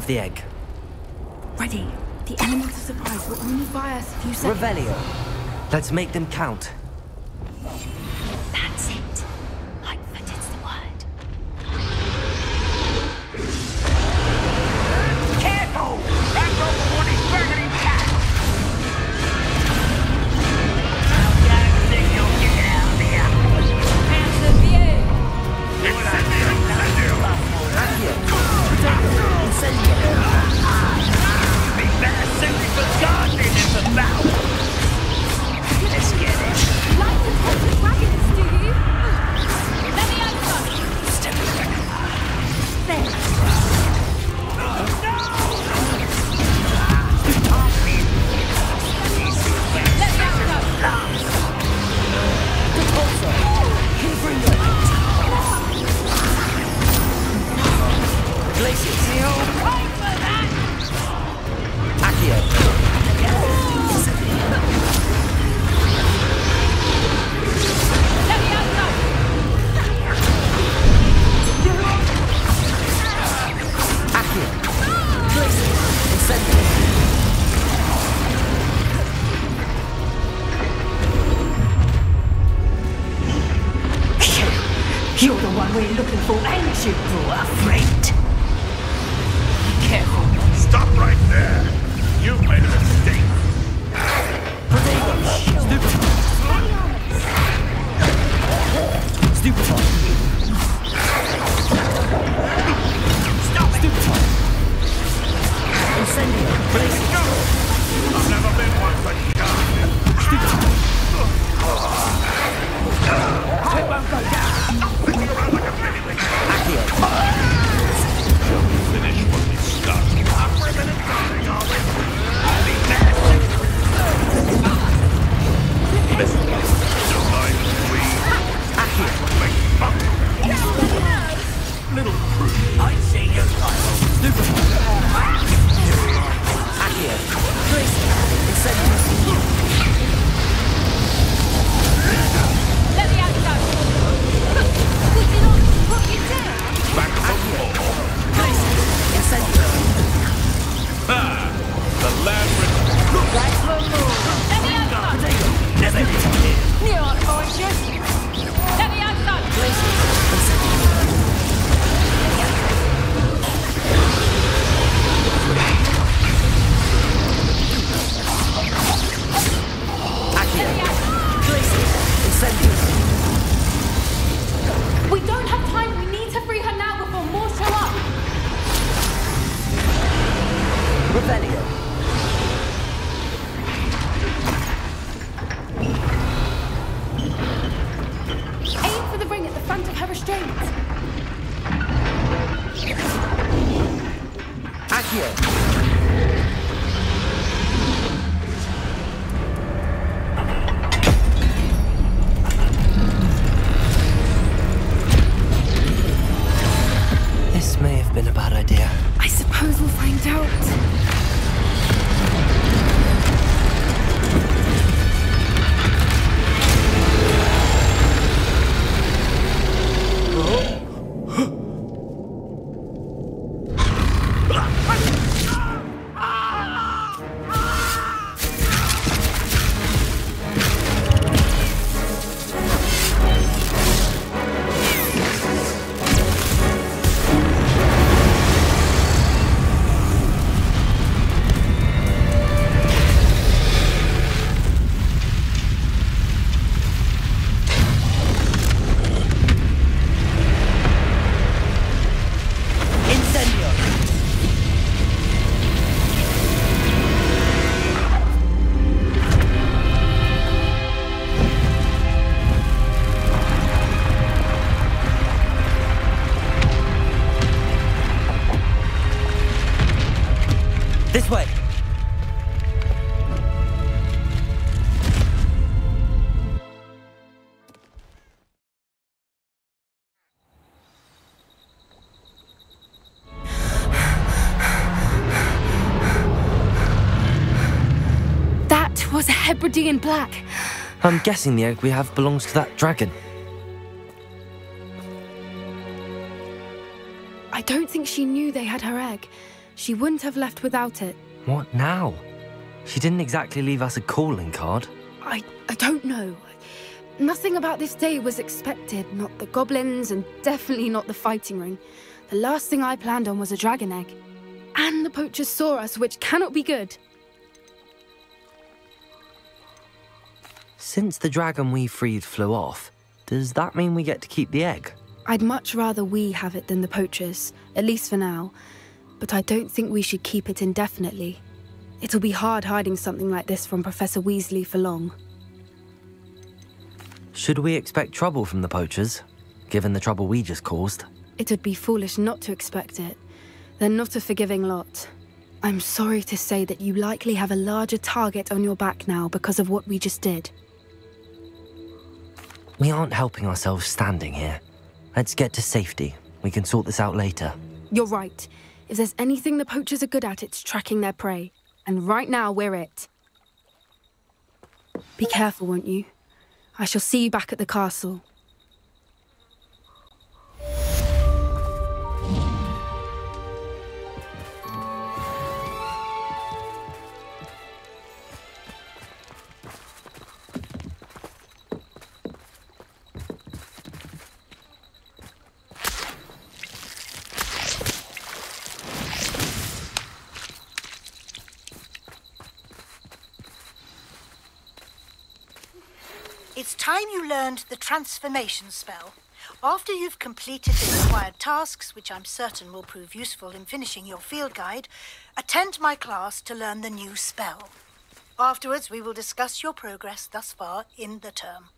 Have the egg. Ready. The element of surprise will only buy us a few seconds. Revelio. Let's make them count. A black. I'm guessing the egg we have belongs to that dragon. I don't think she knew they had her egg. She wouldn't have left without it. What now? She didn't exactly leave us a calling card. I, I don't know. Nothing about this day was expected. Not the goblins, and definitely not the fighting ring. The last thing I planned on was a dragon egg. And the poachers saw us, which cannot be good. Since the dragon we freed flew off, does that mean we get to keep the egg? I'd much rather we have it than the poachers, at least for now. But I don't think we should keep it indefinitely. It'll be hard hiding something like this from Professor Weasley for long. Should we expect trouble from the poachers, given the trouble we just caused? It would be foolish not to expect it. They're not a forgiving lot. I'm sorry to say that you likely have a larger target on your back now because of what we just did. We aren't helping ourselves standing here. Let's get to safety. We can sort this out later. You're right. If there's anything the poachers are good at, it's tracking their prey. And right now, we're it. Be careful, won't you? I shall see you back at the castle. Time you learned the transformation spell. After you've completed the required tasks, which I'm certain will prove useful in finishing your field guide, attend my class to learn the new spell. Afterwards, we will discuss your progress thus far in the term.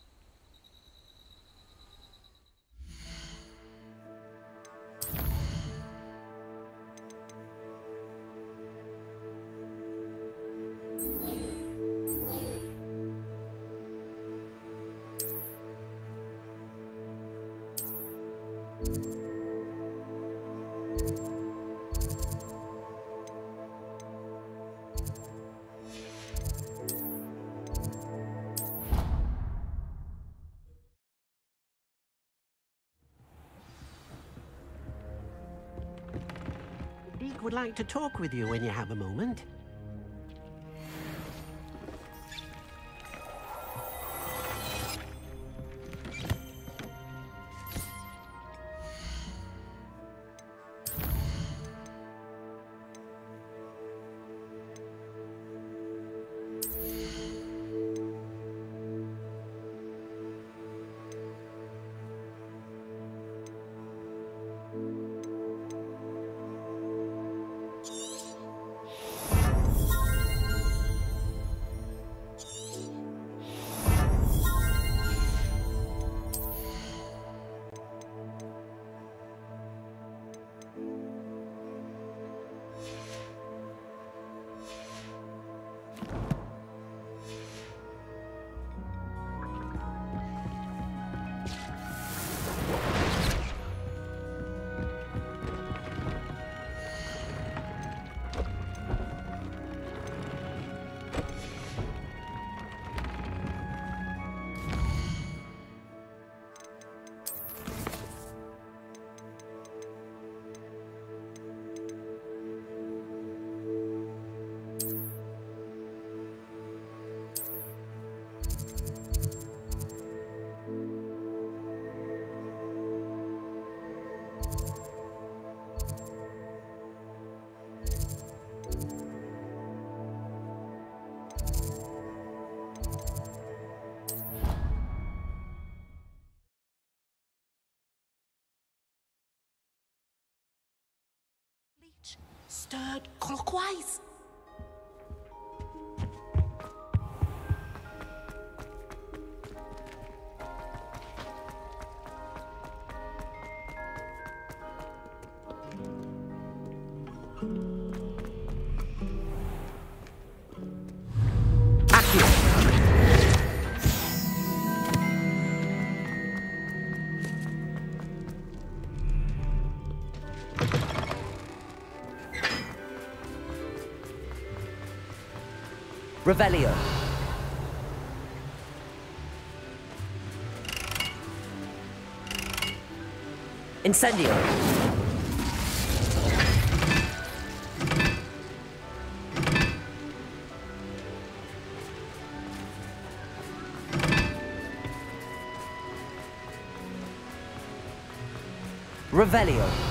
Like to talk with you when you have a moment. Stirred clockwise. Revelio. Incendio. Revelio.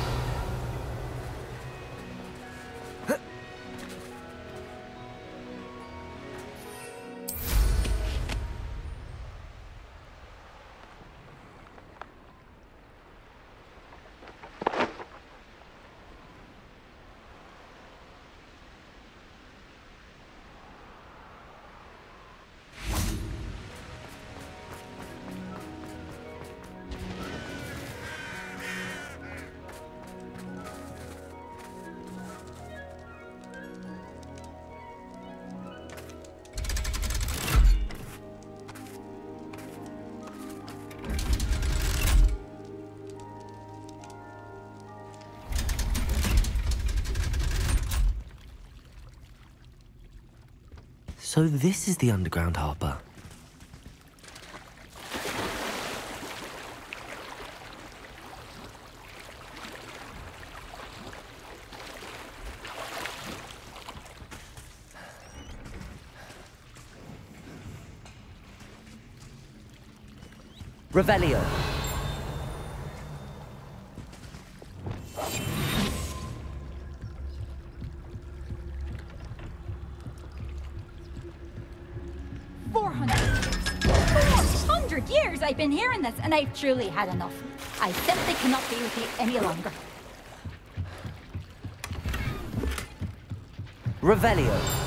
So this is the underground harbour. Revelio. I've been hearing this, and I've truly had enough. I simply cannot be with you any longer. Revelio.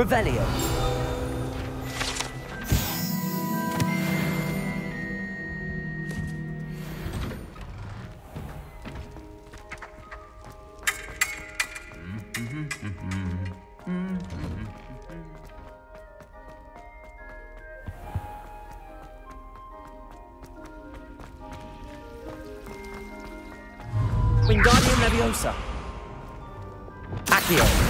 Revelio. Wingardium Leviosa. Accio.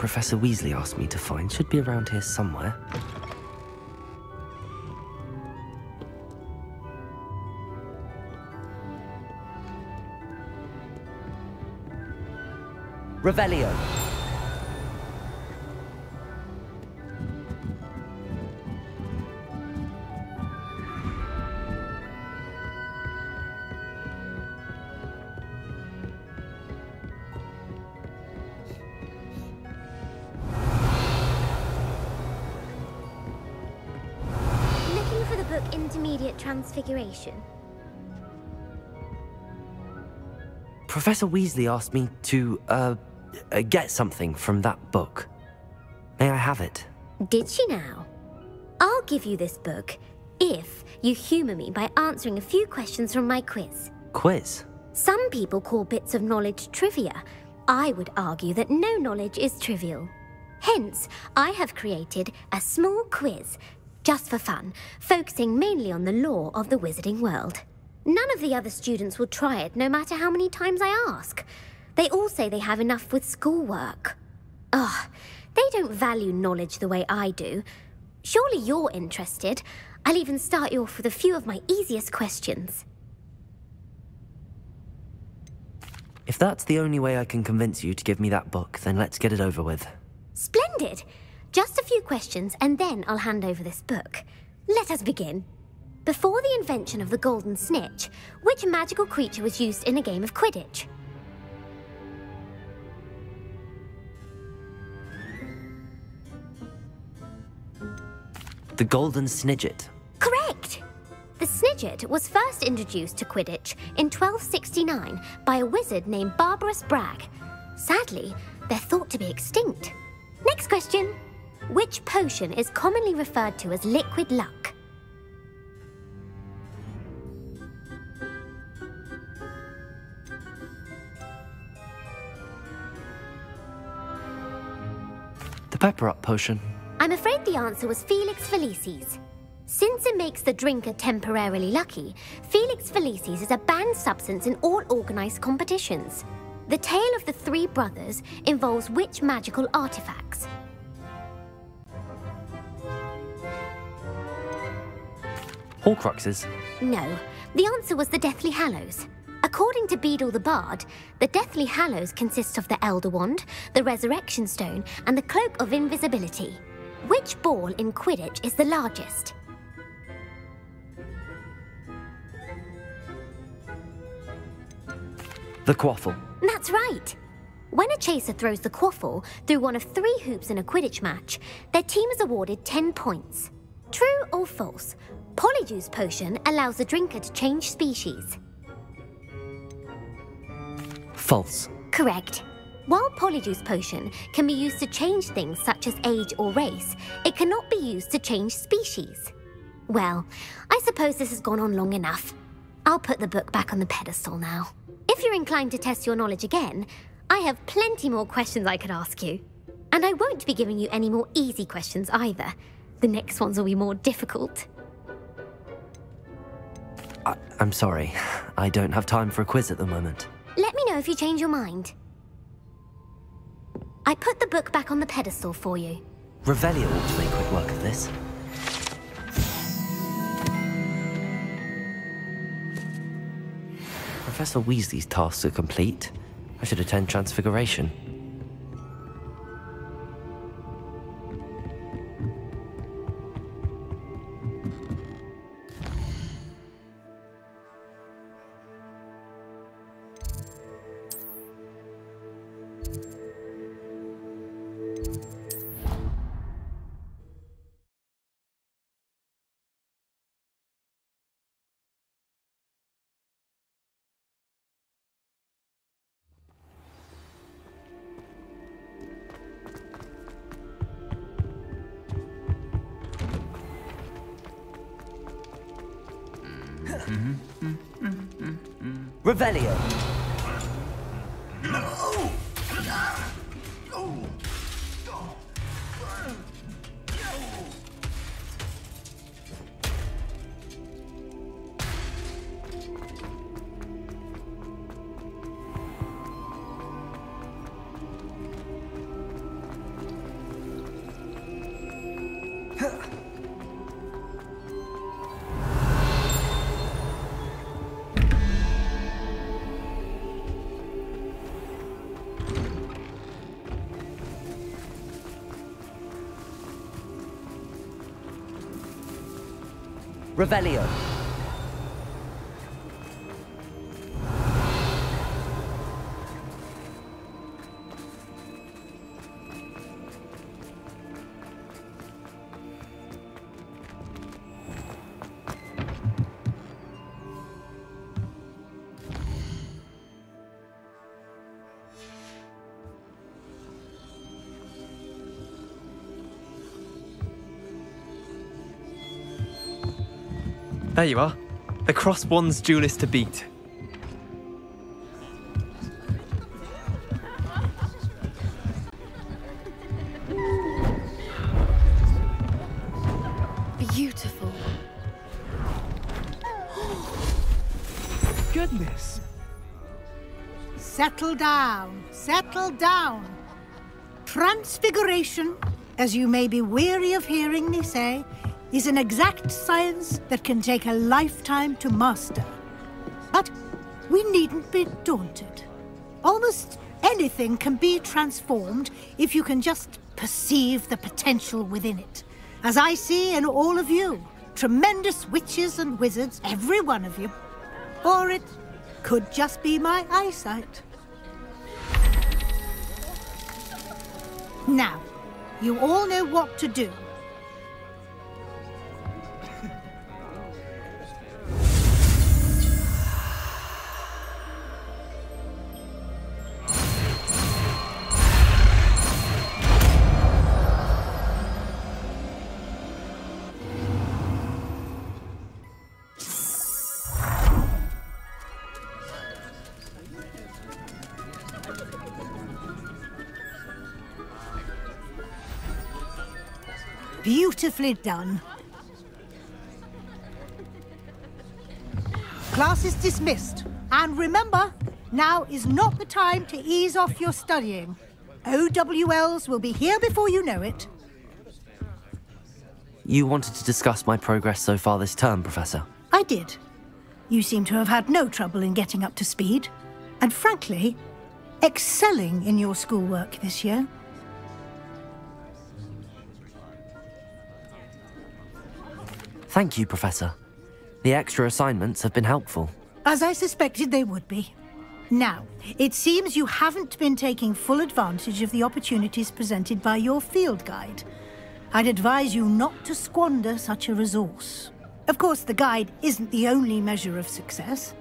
Professor Weasley asked me to find should be around here somewhere. Revelio. Professor Weasley asked me to, uh, uh, get something from that book. May I have it? Did she now? I'll give you this book if you humour me by answering a few questions from my quiz. Quiz? Some people call bits of knowledge trivia. I would argue that no knowledge is trivial. Hence, I have created a small quiz, just for fun, focusing mainly on the lore of the wizarding world. None of the other students will try it, no matter how many times I ask. They all say they have enough with schoolwork. Ugh, they don't value knowledge the way I do. Surely you're interested. I'll even start you off with a few of my easiest questions. If that's the only way I can convince you to give me that book, then let's get it over with. Splendid! Just a few questions, and then I'll hand over this book. Let us begin. Before the invention of the golden snitch, which magical creature was used in a game of Quidditch? The Golden Snidget. Correct! The Snidget was first introduced to Quidditch in 1269 by a wizard named Barberus Bragge. Sadly, they're thought to be extinct. Next question. Which potion is commonly referred to as liquid luck? The Pepper Up potion. I'm afraid the answer was Felix Felicis. Since it makes the drinker temporarily lucky, Felix Felicis is a banned substance in all organized competitions. The tale of the three brothers involves which magical artifacts? Horcruxes. No, the answer was the Deathly Hallows. According to Beadle the Bard, the Deathly Hallows consists of the Elder Wand, the Resurrection Stone, and the Cloak of Invisibility. Which ball in Quidditch is the largest? The Quaffle. That's right. When a chaser throws the quaffle through one of three hoops in a Quidditch match, their team is awarded 10 points. True or false? Polyjuice potion allows the drinker to change species. False. Correct. While Polyjuice potion can be used to change things such as age or race, it cannot be used to change species. Well, I suppose this has gone on long enough. I'll put the book back on the pedestal now. If you're inclined to test your knowledge again, I have plenty more questions I could ask you. And I won't be giving you any more easy questions either. The next ones will be more difficult. I- I'm sorry. I don't have time for a quiz at the moment. Let me know if you change your mind. I put the book back on the pedestal for you. Revelio ought to make quick work of this. Professor Weasley's tasks are complete. I should attend Transfiguration. Revelio. There you are. The Crossed Wands duelist to beat. Beautiful. Goodness. Settle down, settle down. Transfiguration, as you may be weary of hearing me say, is an exact science that can take a lifetime to master. But we needn't be daunted. Almost anything can be transformed if you can just perceive the potential within it. As I see in all of you, tremendous witches and wizards, every one of you. Or it could just be my eyesight. Now, you all know what to do. Beautifully done. Class is dismissed. And remember, now is not the time to ease off your studying. OWLs will be here before you know it. You wanted to discuss my progress so far this term, Professor. I did. You seem to have had no trouble in getting up to speed. And frankly, excelling in your schoolwork this year. Thank you, Professor. The extra assignments have been helpful. As I suspected they would be. Now, it seems you haven't been taking full advantage of the opportunities presented by your field guide. I'd advise you not to squander such a resource. Of course, the guide isn't the only measure of success.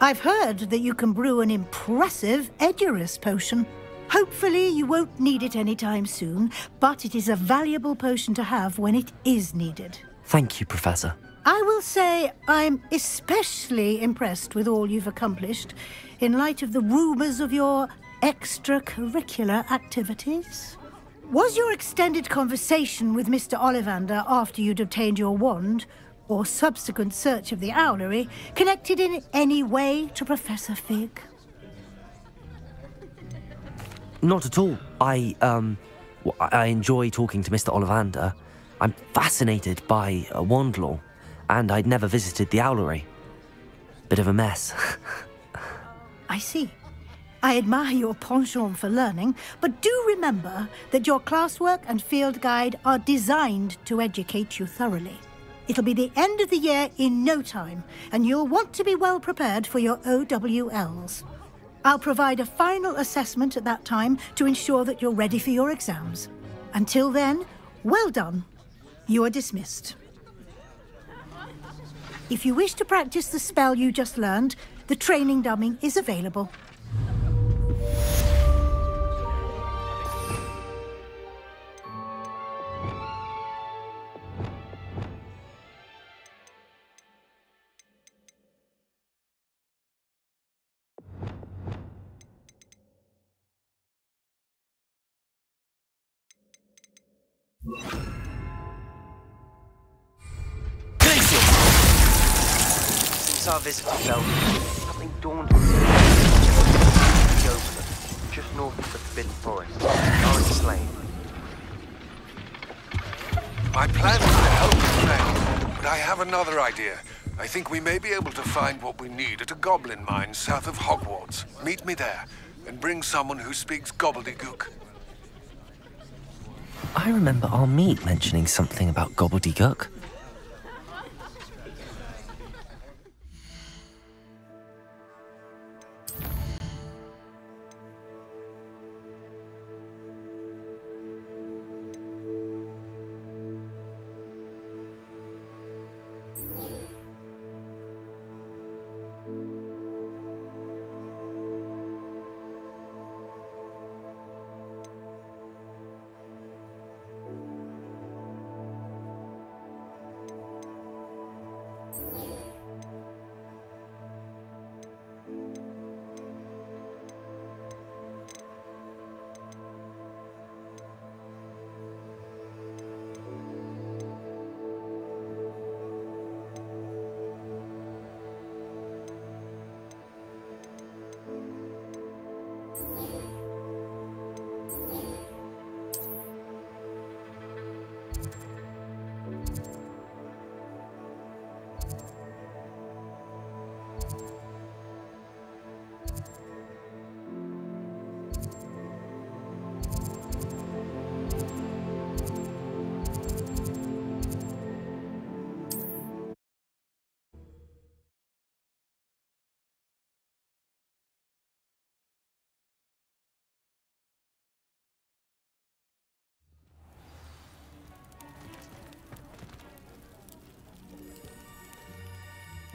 I've heard that you can brew an impressive Edurus potion. Hopefully, you won't need it anytime soon, but it is a valuable potion to have when it is needed. Thank you, Professor. I will say I'm especially impressed with all you've accomplished in light of the rumours of your extracurricular activities. Was your extended conversation with Mr. Ollivander after you'd obtained your wand, or subsequent search of the owlery, connected in any way to Professor Fig? Not at all. I, um, I enjoy talking to Mr. Ollivander. I'm fascinated by uh, wandlore, and I'd never visited the owlery. Bit of a mess. [laughs] I see. I admire your penchant for learning, but do remember that your classwork and field guide are designed to educate you thoroughly. It'll be the end of the year in no time, and you'll want to be well prepared for your OWLs. I'll provide a final assessment at that time to ensure that you're ready for your exams. Until then, well done. You are dismissed. If you wish to practice the spell you just learned, the training dummy is available. Our visit to Belgium, something dawned on me. The overlook, just north of the Forbidden Forest, Lawrence Slane. My plan was to help you fail, but I have another idea. I think we may be able to find what we need at a goblin mine south of Hogwarts. Meet me there, and bring someone who speaks gobbledygook. I remember our meet mentioning something about gobbledygook.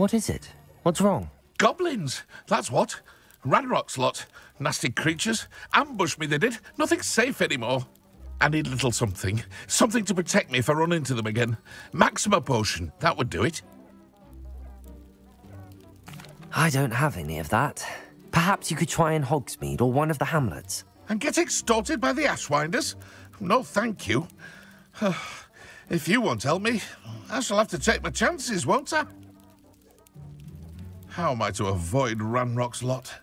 What is it? What's wrong? Goblins, that's what. Ranrok's lot. Nasty creatures. Ambush me, they did. Nothing's safe anymore. I need a little something. Something to protect me if I run into them again. Maxima potion, that would do it. I don't have any of that. Perhaps you could try in Hogsmeade or one of the hamlets. And get extorted by the Ashwinders? No, thank you. [sighs] if you won't help me, I shall have to take my chances, won't I? How am I to avoid Ranrok's lot?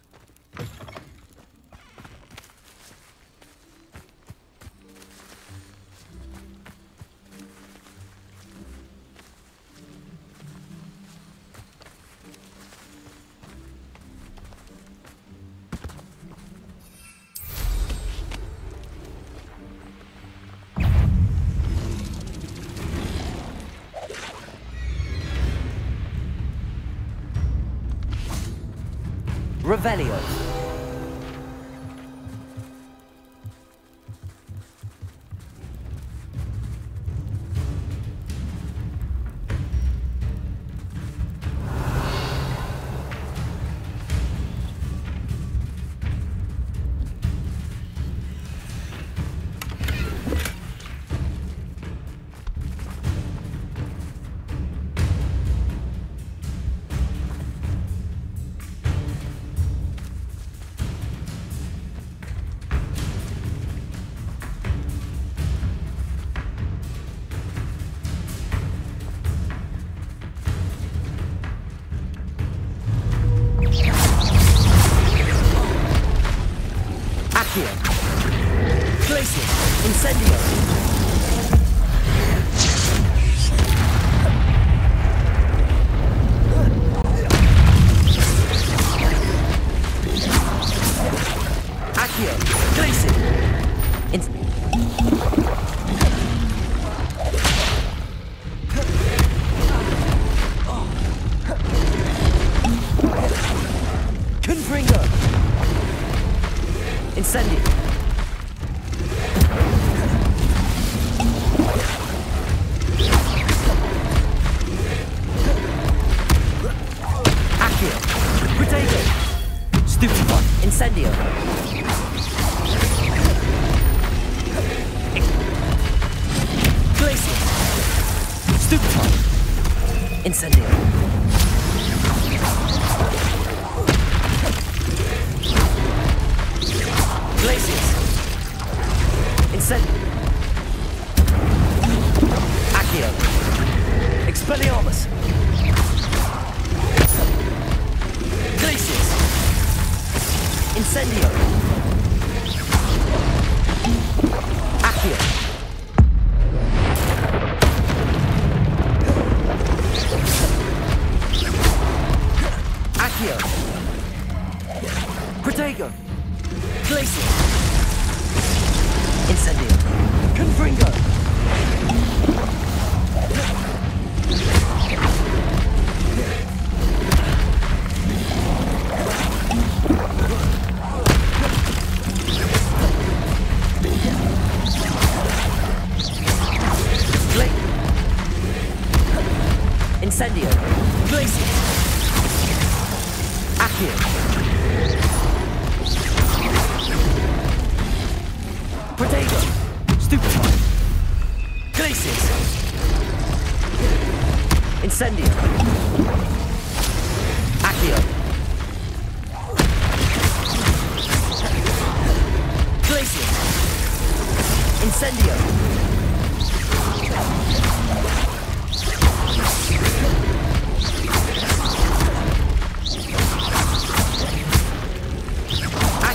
Revelio.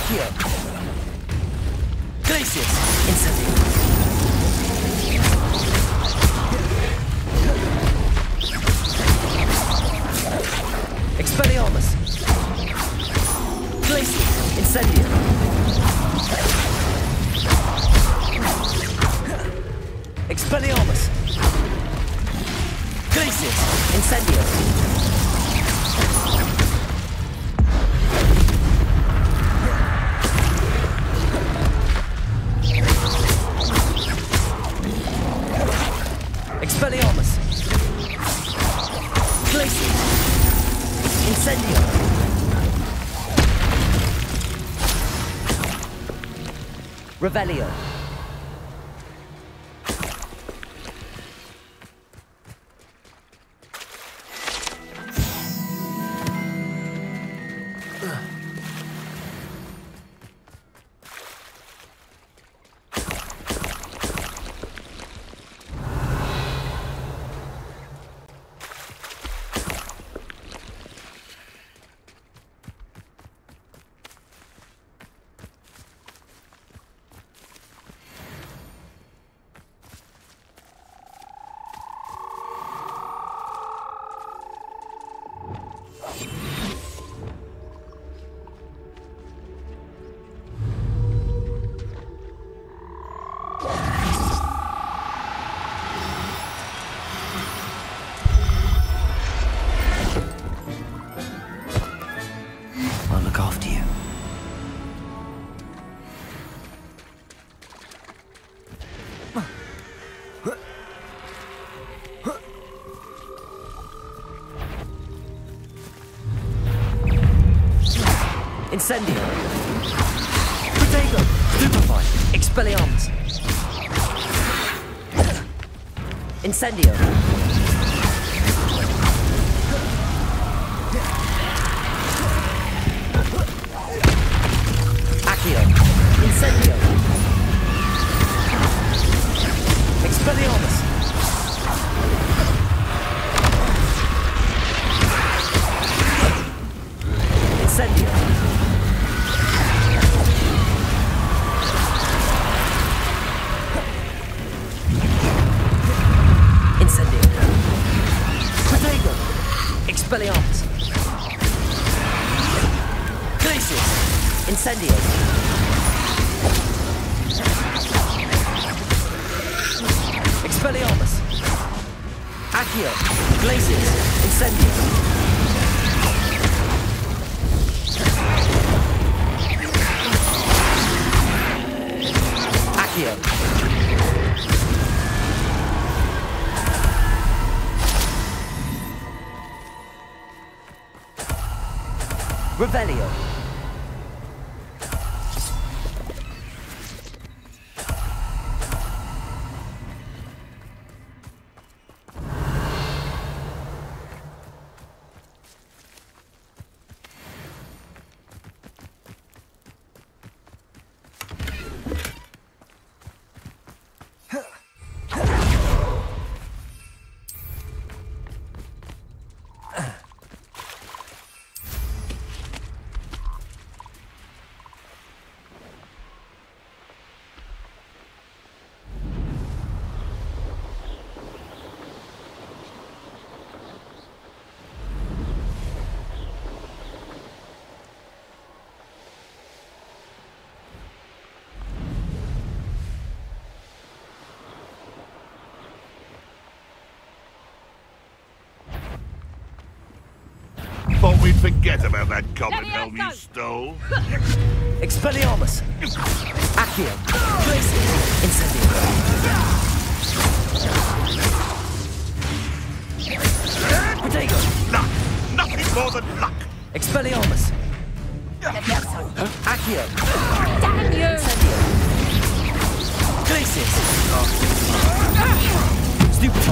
here. Glacius, incendio. Expelliarmus. Glacius, incendio. Expelliarmus. Glacius, incendio. Revelio. Incendio. Thought we'd forget about that goblin helm you stole. [laughs] Expelliarmus. Accio. Glacius. Incendio. Protego. Luck. Nothing more than luck. Expelliarmus. Accio. Damn you! Incendio. Glacius. Stupefy.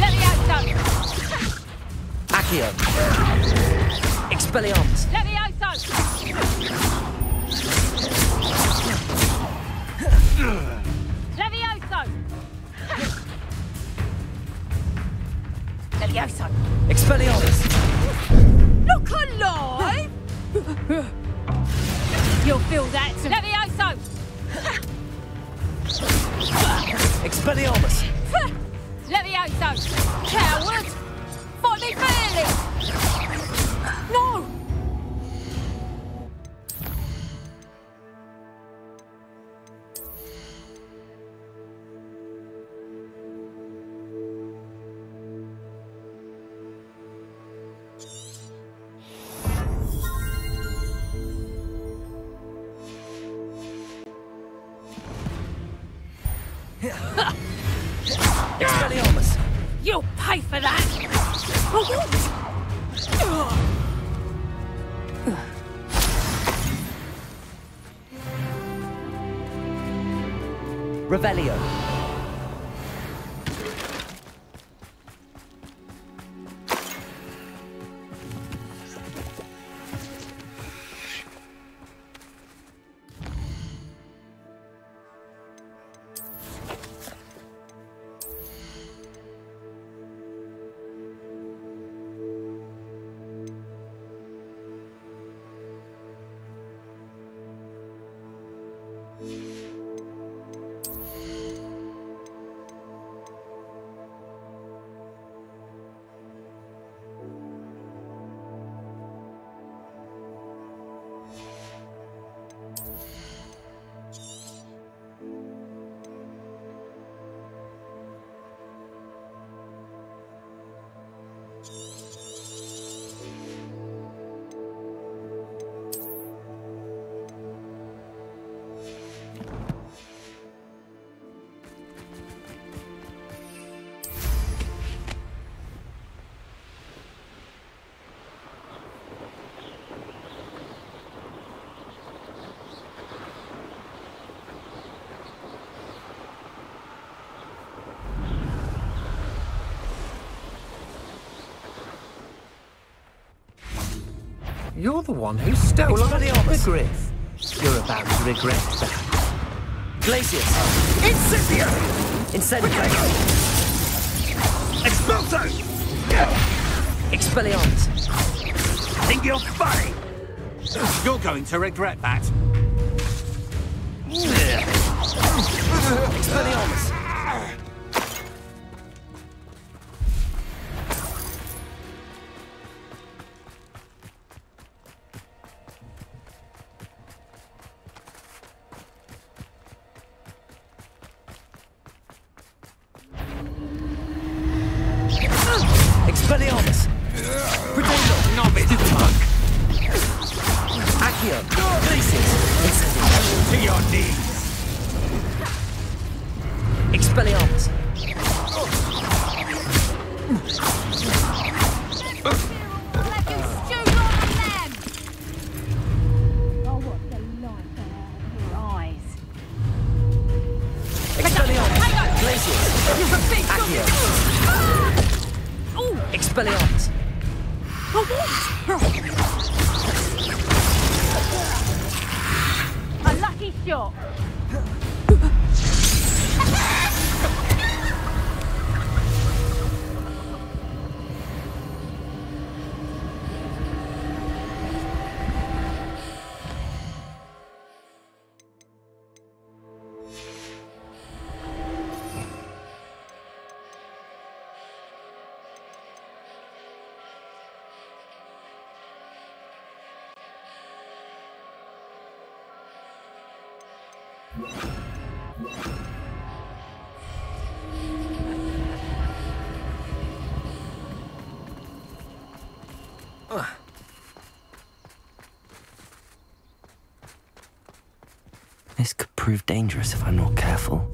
Let me out, son! Accio. Expelliarmus. Let me out, son! Levioso! Levioso! Expelliarmus. Look alive! You'll feel that. Levioso! Expelliarmus. Levioso! Coward! You're the one who stole our Expelliarmus. hippogriff. You're about to regret that. Glacius. Incendio! Incendio. Expulso! Expelliarmus. Think you're funny? You're going to regret that. Expelliarmus. Expelliarmus. Prove dangerous if I'm not careful.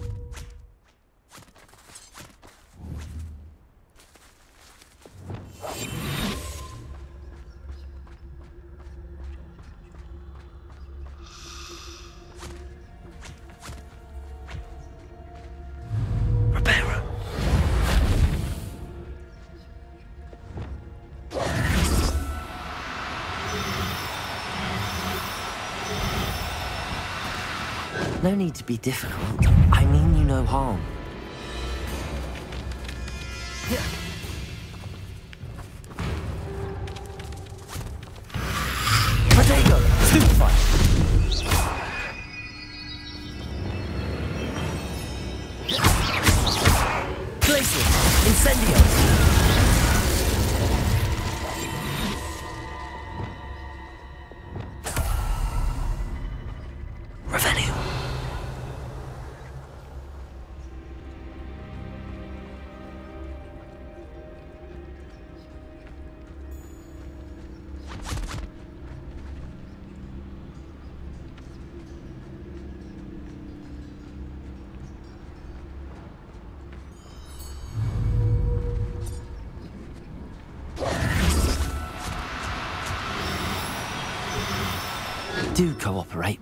No need to be difficult. I mean you no harm.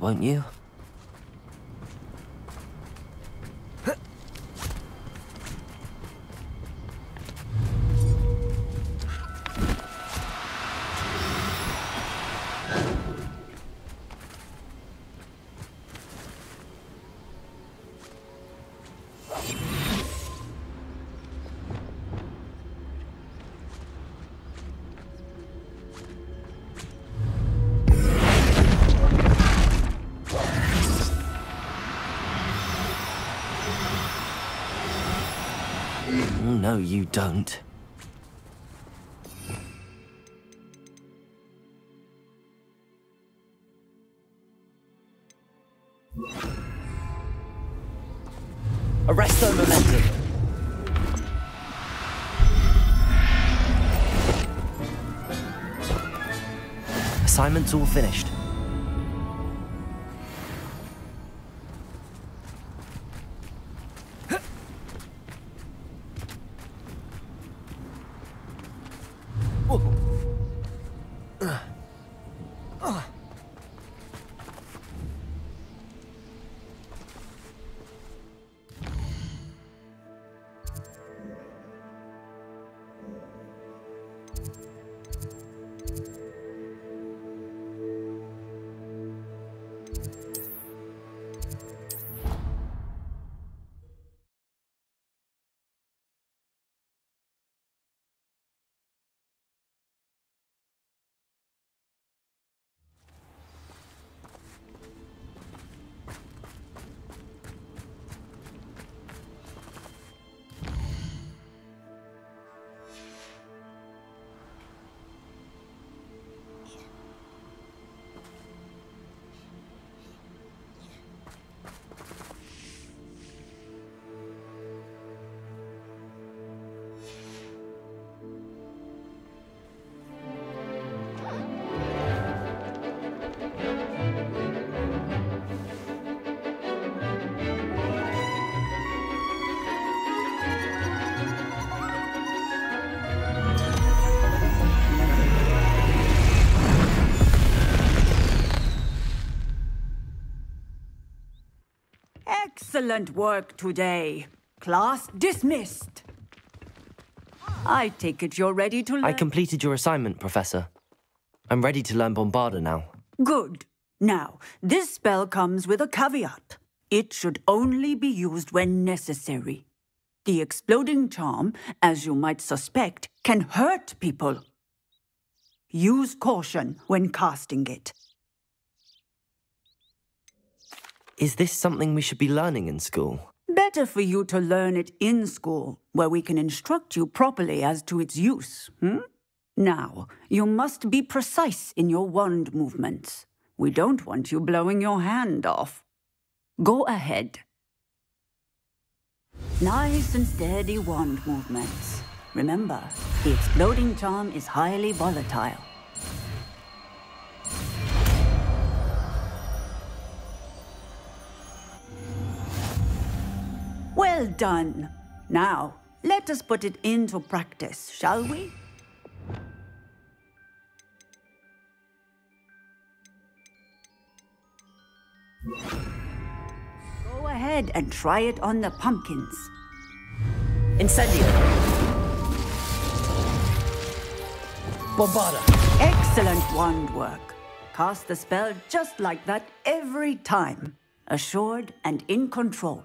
Won't you? You don't. Arrest Arresto momentum. Assignment's all finished. Excellent work today. Class dismissed. I take it you're ready to learn. I completed your assignment, Professor. I'm ready to learn Bombarda now. Good. Now, this spell comes with a caveat. It should only be used when necessary. The exploding charm, as you might suspect, can hurt people. Use caution when casting it. Is this something we should be learning in school? Better for you to learn it in school, where we can instruct you properly as to its use. Hmm? Now, you must be precise in your wand movements. We don't want you blowing your hand off. Go ahead. Nice and steady wand movements. Remember, the exploding charm is highly volatile. Well done. Now, let us put it into practice, shall we? Go ahead and try it on the pumpkins. Incendio! Bombarda! Excellent wand work. Cast the spell just like that every time. Assured and in control.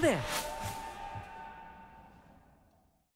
Hello there.